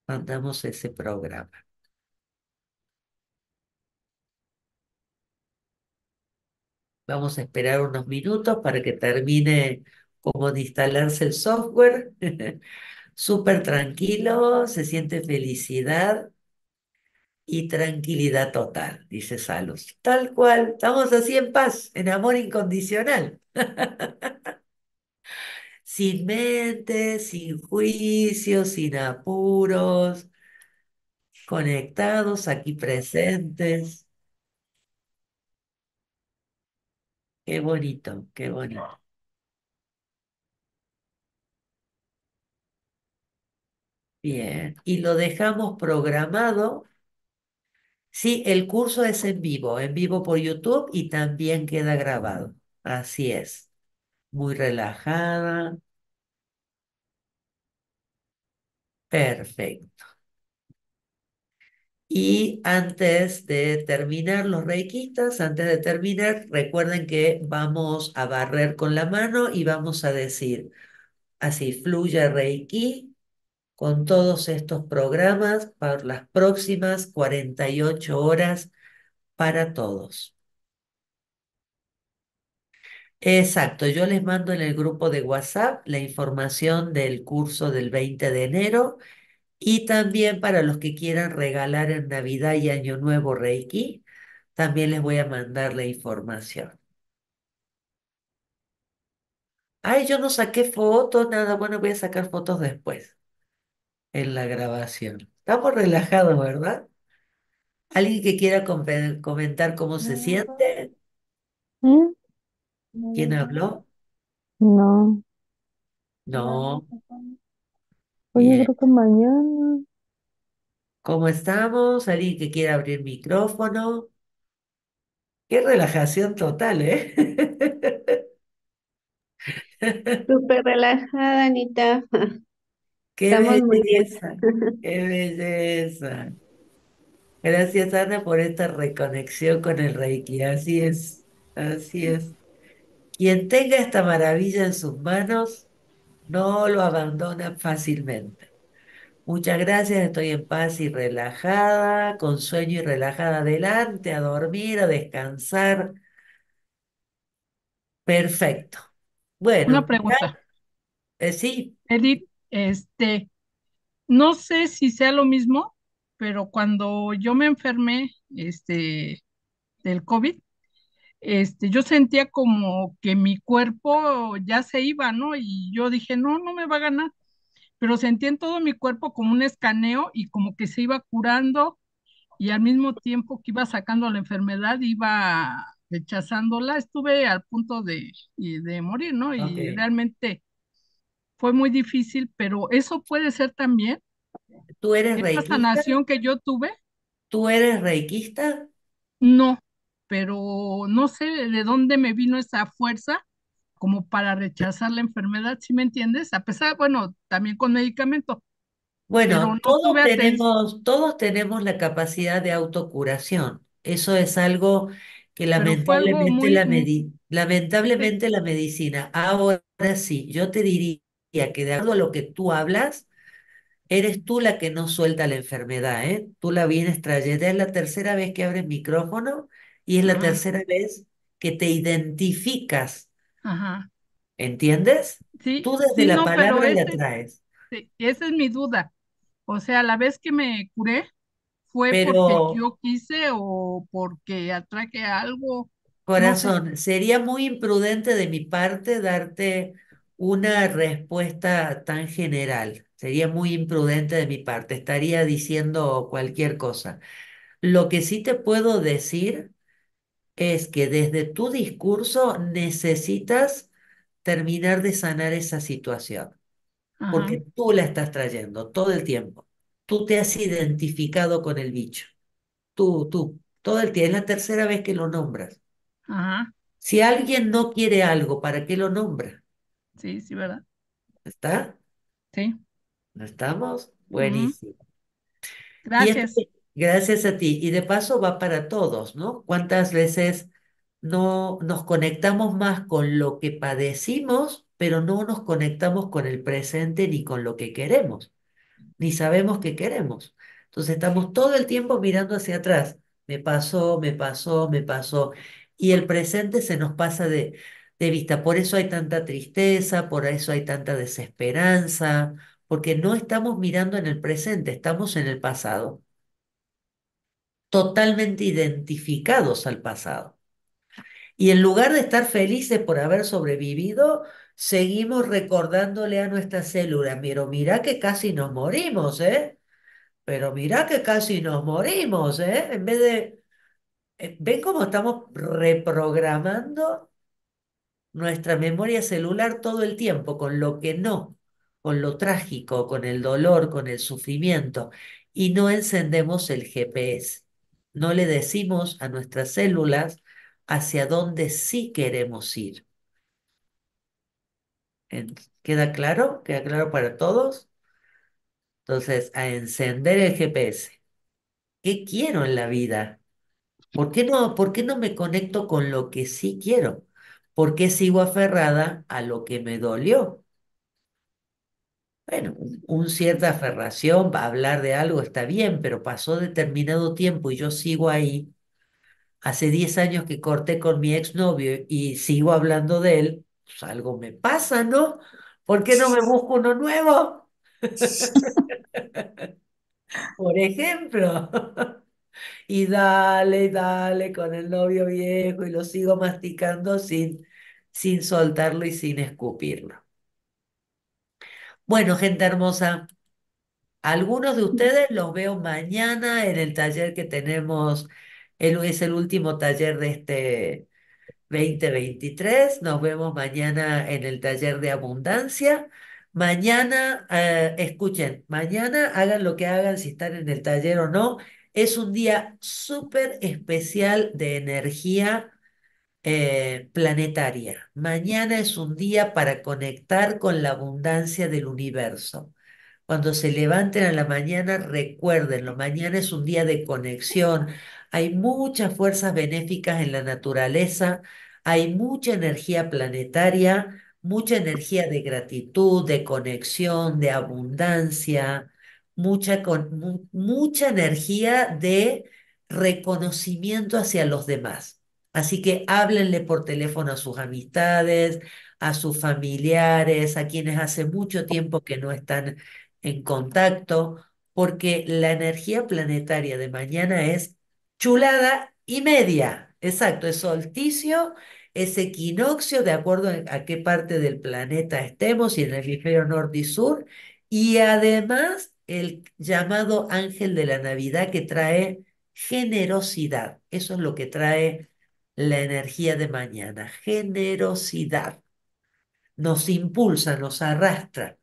Mandamos ese programa. Vamos a esperar unos minutos para que termine como de instalarse el software. <laughs> Súper tranquilo, se siente felicidad y tranquilidad total, dice Salus. Tal cual, estamos así en paz, en amor incondicional. <laughs> Sin mente, sin juicios, sin apuros, conectados, aquí presentes. Qué bonito, qué bonito. Bien, y lo dejamos programado. Sí, el curso es en vivo, en vivo por YouTube y también queda grabado. Así es, muy relajada. Perfecto. Y antes de terminar los reikistas, antes de terminar, recuerden que vamos a barrer con la mano y vamos a decir, así fluye reiki con todos estos programas para las próximas 48 horas para todos. Exacto, yo les mando en el grupo de WhatsApp la información del curso del 20 de enero y también para los que quieran regalar en Navidad y Año Nuevo Reiki, también les voy a mandar la información. Ay, yo no saqué fotos, nada, bueno, voy a sacar fotos después en la grabación. Estamos relajados, ¿verdad? ¿Alguien que quiera com- comentar cómo se siente? ¿Mm? ¿Quién habló? No. No. Oye, Bien. creo que mañana. ¿Cómo estamos? ¿Alguien que quiera abrir micrófono? Qué relajación total, ¿eh? <laughs> Súper relajada, Anita. Qué Estamos muy bien. belleza, <laughs> qué belleza. Gracias, Ana, por esta reconexión con el Reiki. Así es, así es. Quien tenga esta maravilla en sus manos, no lo abandona fácilmente. Muchas gracias, estoy en paz y relajada, con sueño y relajada adelante, a dormir, a descansar. Perfecto. Una Bueno, pregunta, eh, sí, Edith, este, no sé si sea lo mismo, pero cuando yo me enfermé, este, del COVID, este, yo sentía como que mi cuerpo ya se iba, ¿no? Y yo dije, no, no me va a ganar, pero sentí en todo mi cuerpo como un escaneo y como que se iba curando y al mismo tiempo que iba sacando la enfermedad, iba rechazándola, estuve al punto de, de morir, ¿no? Y realmente fue muy difícil, pero eso puede ser también, ¿Tú eres reikista? sanación que yo tuve, ¿Tú eres reikista? no, pero no sé de dónde me vino esa fuerza como para rechazar la enfermedad, ¿sí me entiendes? A pesar, bueno, también con medicamento, Bueno, no todos tenemos, todos tenemos la capacidad de autocuración. Eso es algo que algo lamentablemente muy, la medi- lamentablemente la medicina. Ahora sí, yo te diría que de acuerdo a lo que tú hablas, eres tú la que no suelta la enfermedad, ¿eh? Tú la vienes trayendo. Es la tercera vez que abres micrófono y es la Ajá, tercera vez que te identificas, ajá. ¿entiendes? Sí, Tú desde sí, la no, palabra atraes, sí, esa es mi duda. O sea, la vez que me curé, ¿fue porque yo quise o porque atraje algo? No sé. corazón, sería muy imprudente de mi parte darte una respuesta tan general, sería muy imprudente de mi parte, estaría diciendo cualquier cosa. Lo que sí te puedo decir es que desde tu discurso necesitas terminar de sanar esa situación, Ajá, porque tú la estás trayendo todo el tiempo. Tú te has identificado con el bicho. Tú, tú, todo el tiempo. Es la tercera vez que lo nombras. ajá, Si alguien no quiere algo, ¿para qué lo nombra? Sí, sí, ¿verdad? ¿Está? Sí. ¿No estamos? Buenísimo. Gracias. gracias a ti. Y de paso va para todos, ¿no? ¿Cuántas veces no nos conectamos más con lo que padecimos, pero no nos conectamos con el presente ni con lo que queremos, ni sabemos qué queremos? Entonces estamos todo el tiempo mirando hacia atrás. Me pasó, me pasó, me pasó. Y el presente se nos pasa de, de vista. Por eso hay tanta tristeza, por eso hay tanta desesperanza, porque no estamos mirando en el presente, estamos en el pasado totalmente identificados al pasado. Y en lugar de estar felices por haber sobrevivido, seguimos recordándole a nuestra célula, pero mirá que casi nos morimos, ¿eh? Pero mirá que casi nos morimos, ¿eh? En vez de... eh, ¿Ven cómo estamos reprogramando nuestra memoria celular todo el tiempo, con lo que no, con lo trágico, con el dolor, con el sufrimiento, y no encendemos el GPS. No le decimos a nuestras células hacia dónde sí queremos ir. ¿Queda claro? ¿Queda claro para todos? Entonces, a encender el GPS. ¿Qué quiero en la vida? ¿Por qué no, por qué no me conecto con lo que sí quiero? ¿Por qué sigo aferrada a lo que me dolió? Bueno, un, un cierta aferración, va a hablar de algo está bien, pero pasó determinado tiempo y yo sigo ahí. Hace 10 años que corté con mi exnovio y sigo hablando de él, pues algo me pasa, ¿no? ¿Por qué no me busco uno nuevo? <laughs> <laughs> Por ejemplo. <laughs> Y dale, y dale con el novio viejo y lo sigo masticando sin, sin soltarlo y sin escupirlo. Bueno, gente hermosa. Algunos de ustedes los veo mañana en el taller que tenemos, el- es el último taller de este 2023. Nos vemos mañana en el taller de abundancia. Mañana, eh, escuchen, mañana hagan lo que hagan, si están en el taller o no. Es un día súper especial de energía eh, planetaria. Mañana es un día para conectar con la abundancia del universo. Cuando se levanten a la mañana, recuérdenlo, mañana es un día de conexión. Hay muchas fuerzas benéficas en la naturaleza, hay mucha energía planetaria, mucha energía de gratitud, de conexión, de abundancia, mucha, con- mu- mucha energía de reconocimiento hacia los demás. Así que háblenle por teléfono a sus amistades, a sus familiares, a quienes hace mucho tiempo que no están en contacto, porque la energía planetaria de mañana es chulada y media. Exacto, es solsticio, es equinoccio, de acuerdo a a qué parte del planeta estemos, si en el hemisferio norte y sur, y además el llamado ángel de la Navidad que trae generosidad. Eso es lo que trae la energía de mañana, generosidad. Nos impulsa, nos arrastra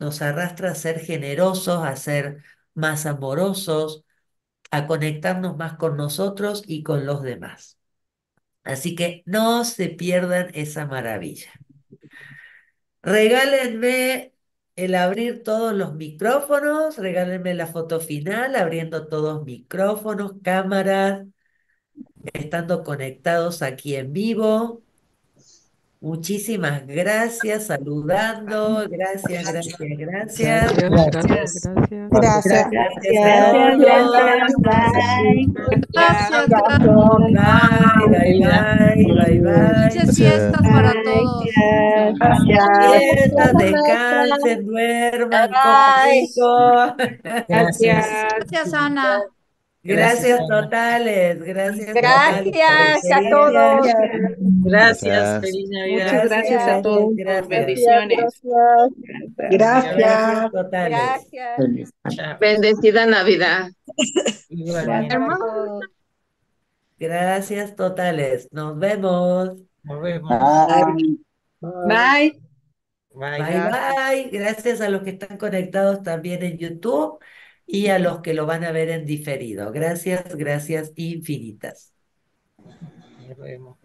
nos arrastra a ser generosos, a ser más amorosos, a conectarnos más con nosotros y con los demás. Así que no se pierdan esa maravilla. Regálenme el abrir todos los micrófonos, regálenme la foto final, abriendo todos micrófonos, cámaras, estando conectados aquí en vivo. Muchísimas gracias, saludando. Gracias, gracias, gracias. Gracias, gracias, gracias. Gracias. Bye. Gracias, Bye, bye, bye, bye, bye. Felices fiestas para todos. Fiestas, descansen, duerman. Gracias. Gracias, Ana. Gracias totales, gracias totales por Gracias a todos. Gracias, feliz Navidad. Muchas gracias a todos Gracias. bendiciones. Gracias totales. Gracias. Chao. Bendecida Navidad. Gracias totales. Nos vemos. Nos vemos. Ay, Bye. Bye. Bye bye. Gracias a los que están conectados también en YouTube y a los que lo van a ver en diferido. Gracias, gracias infinitas. Nos vemos.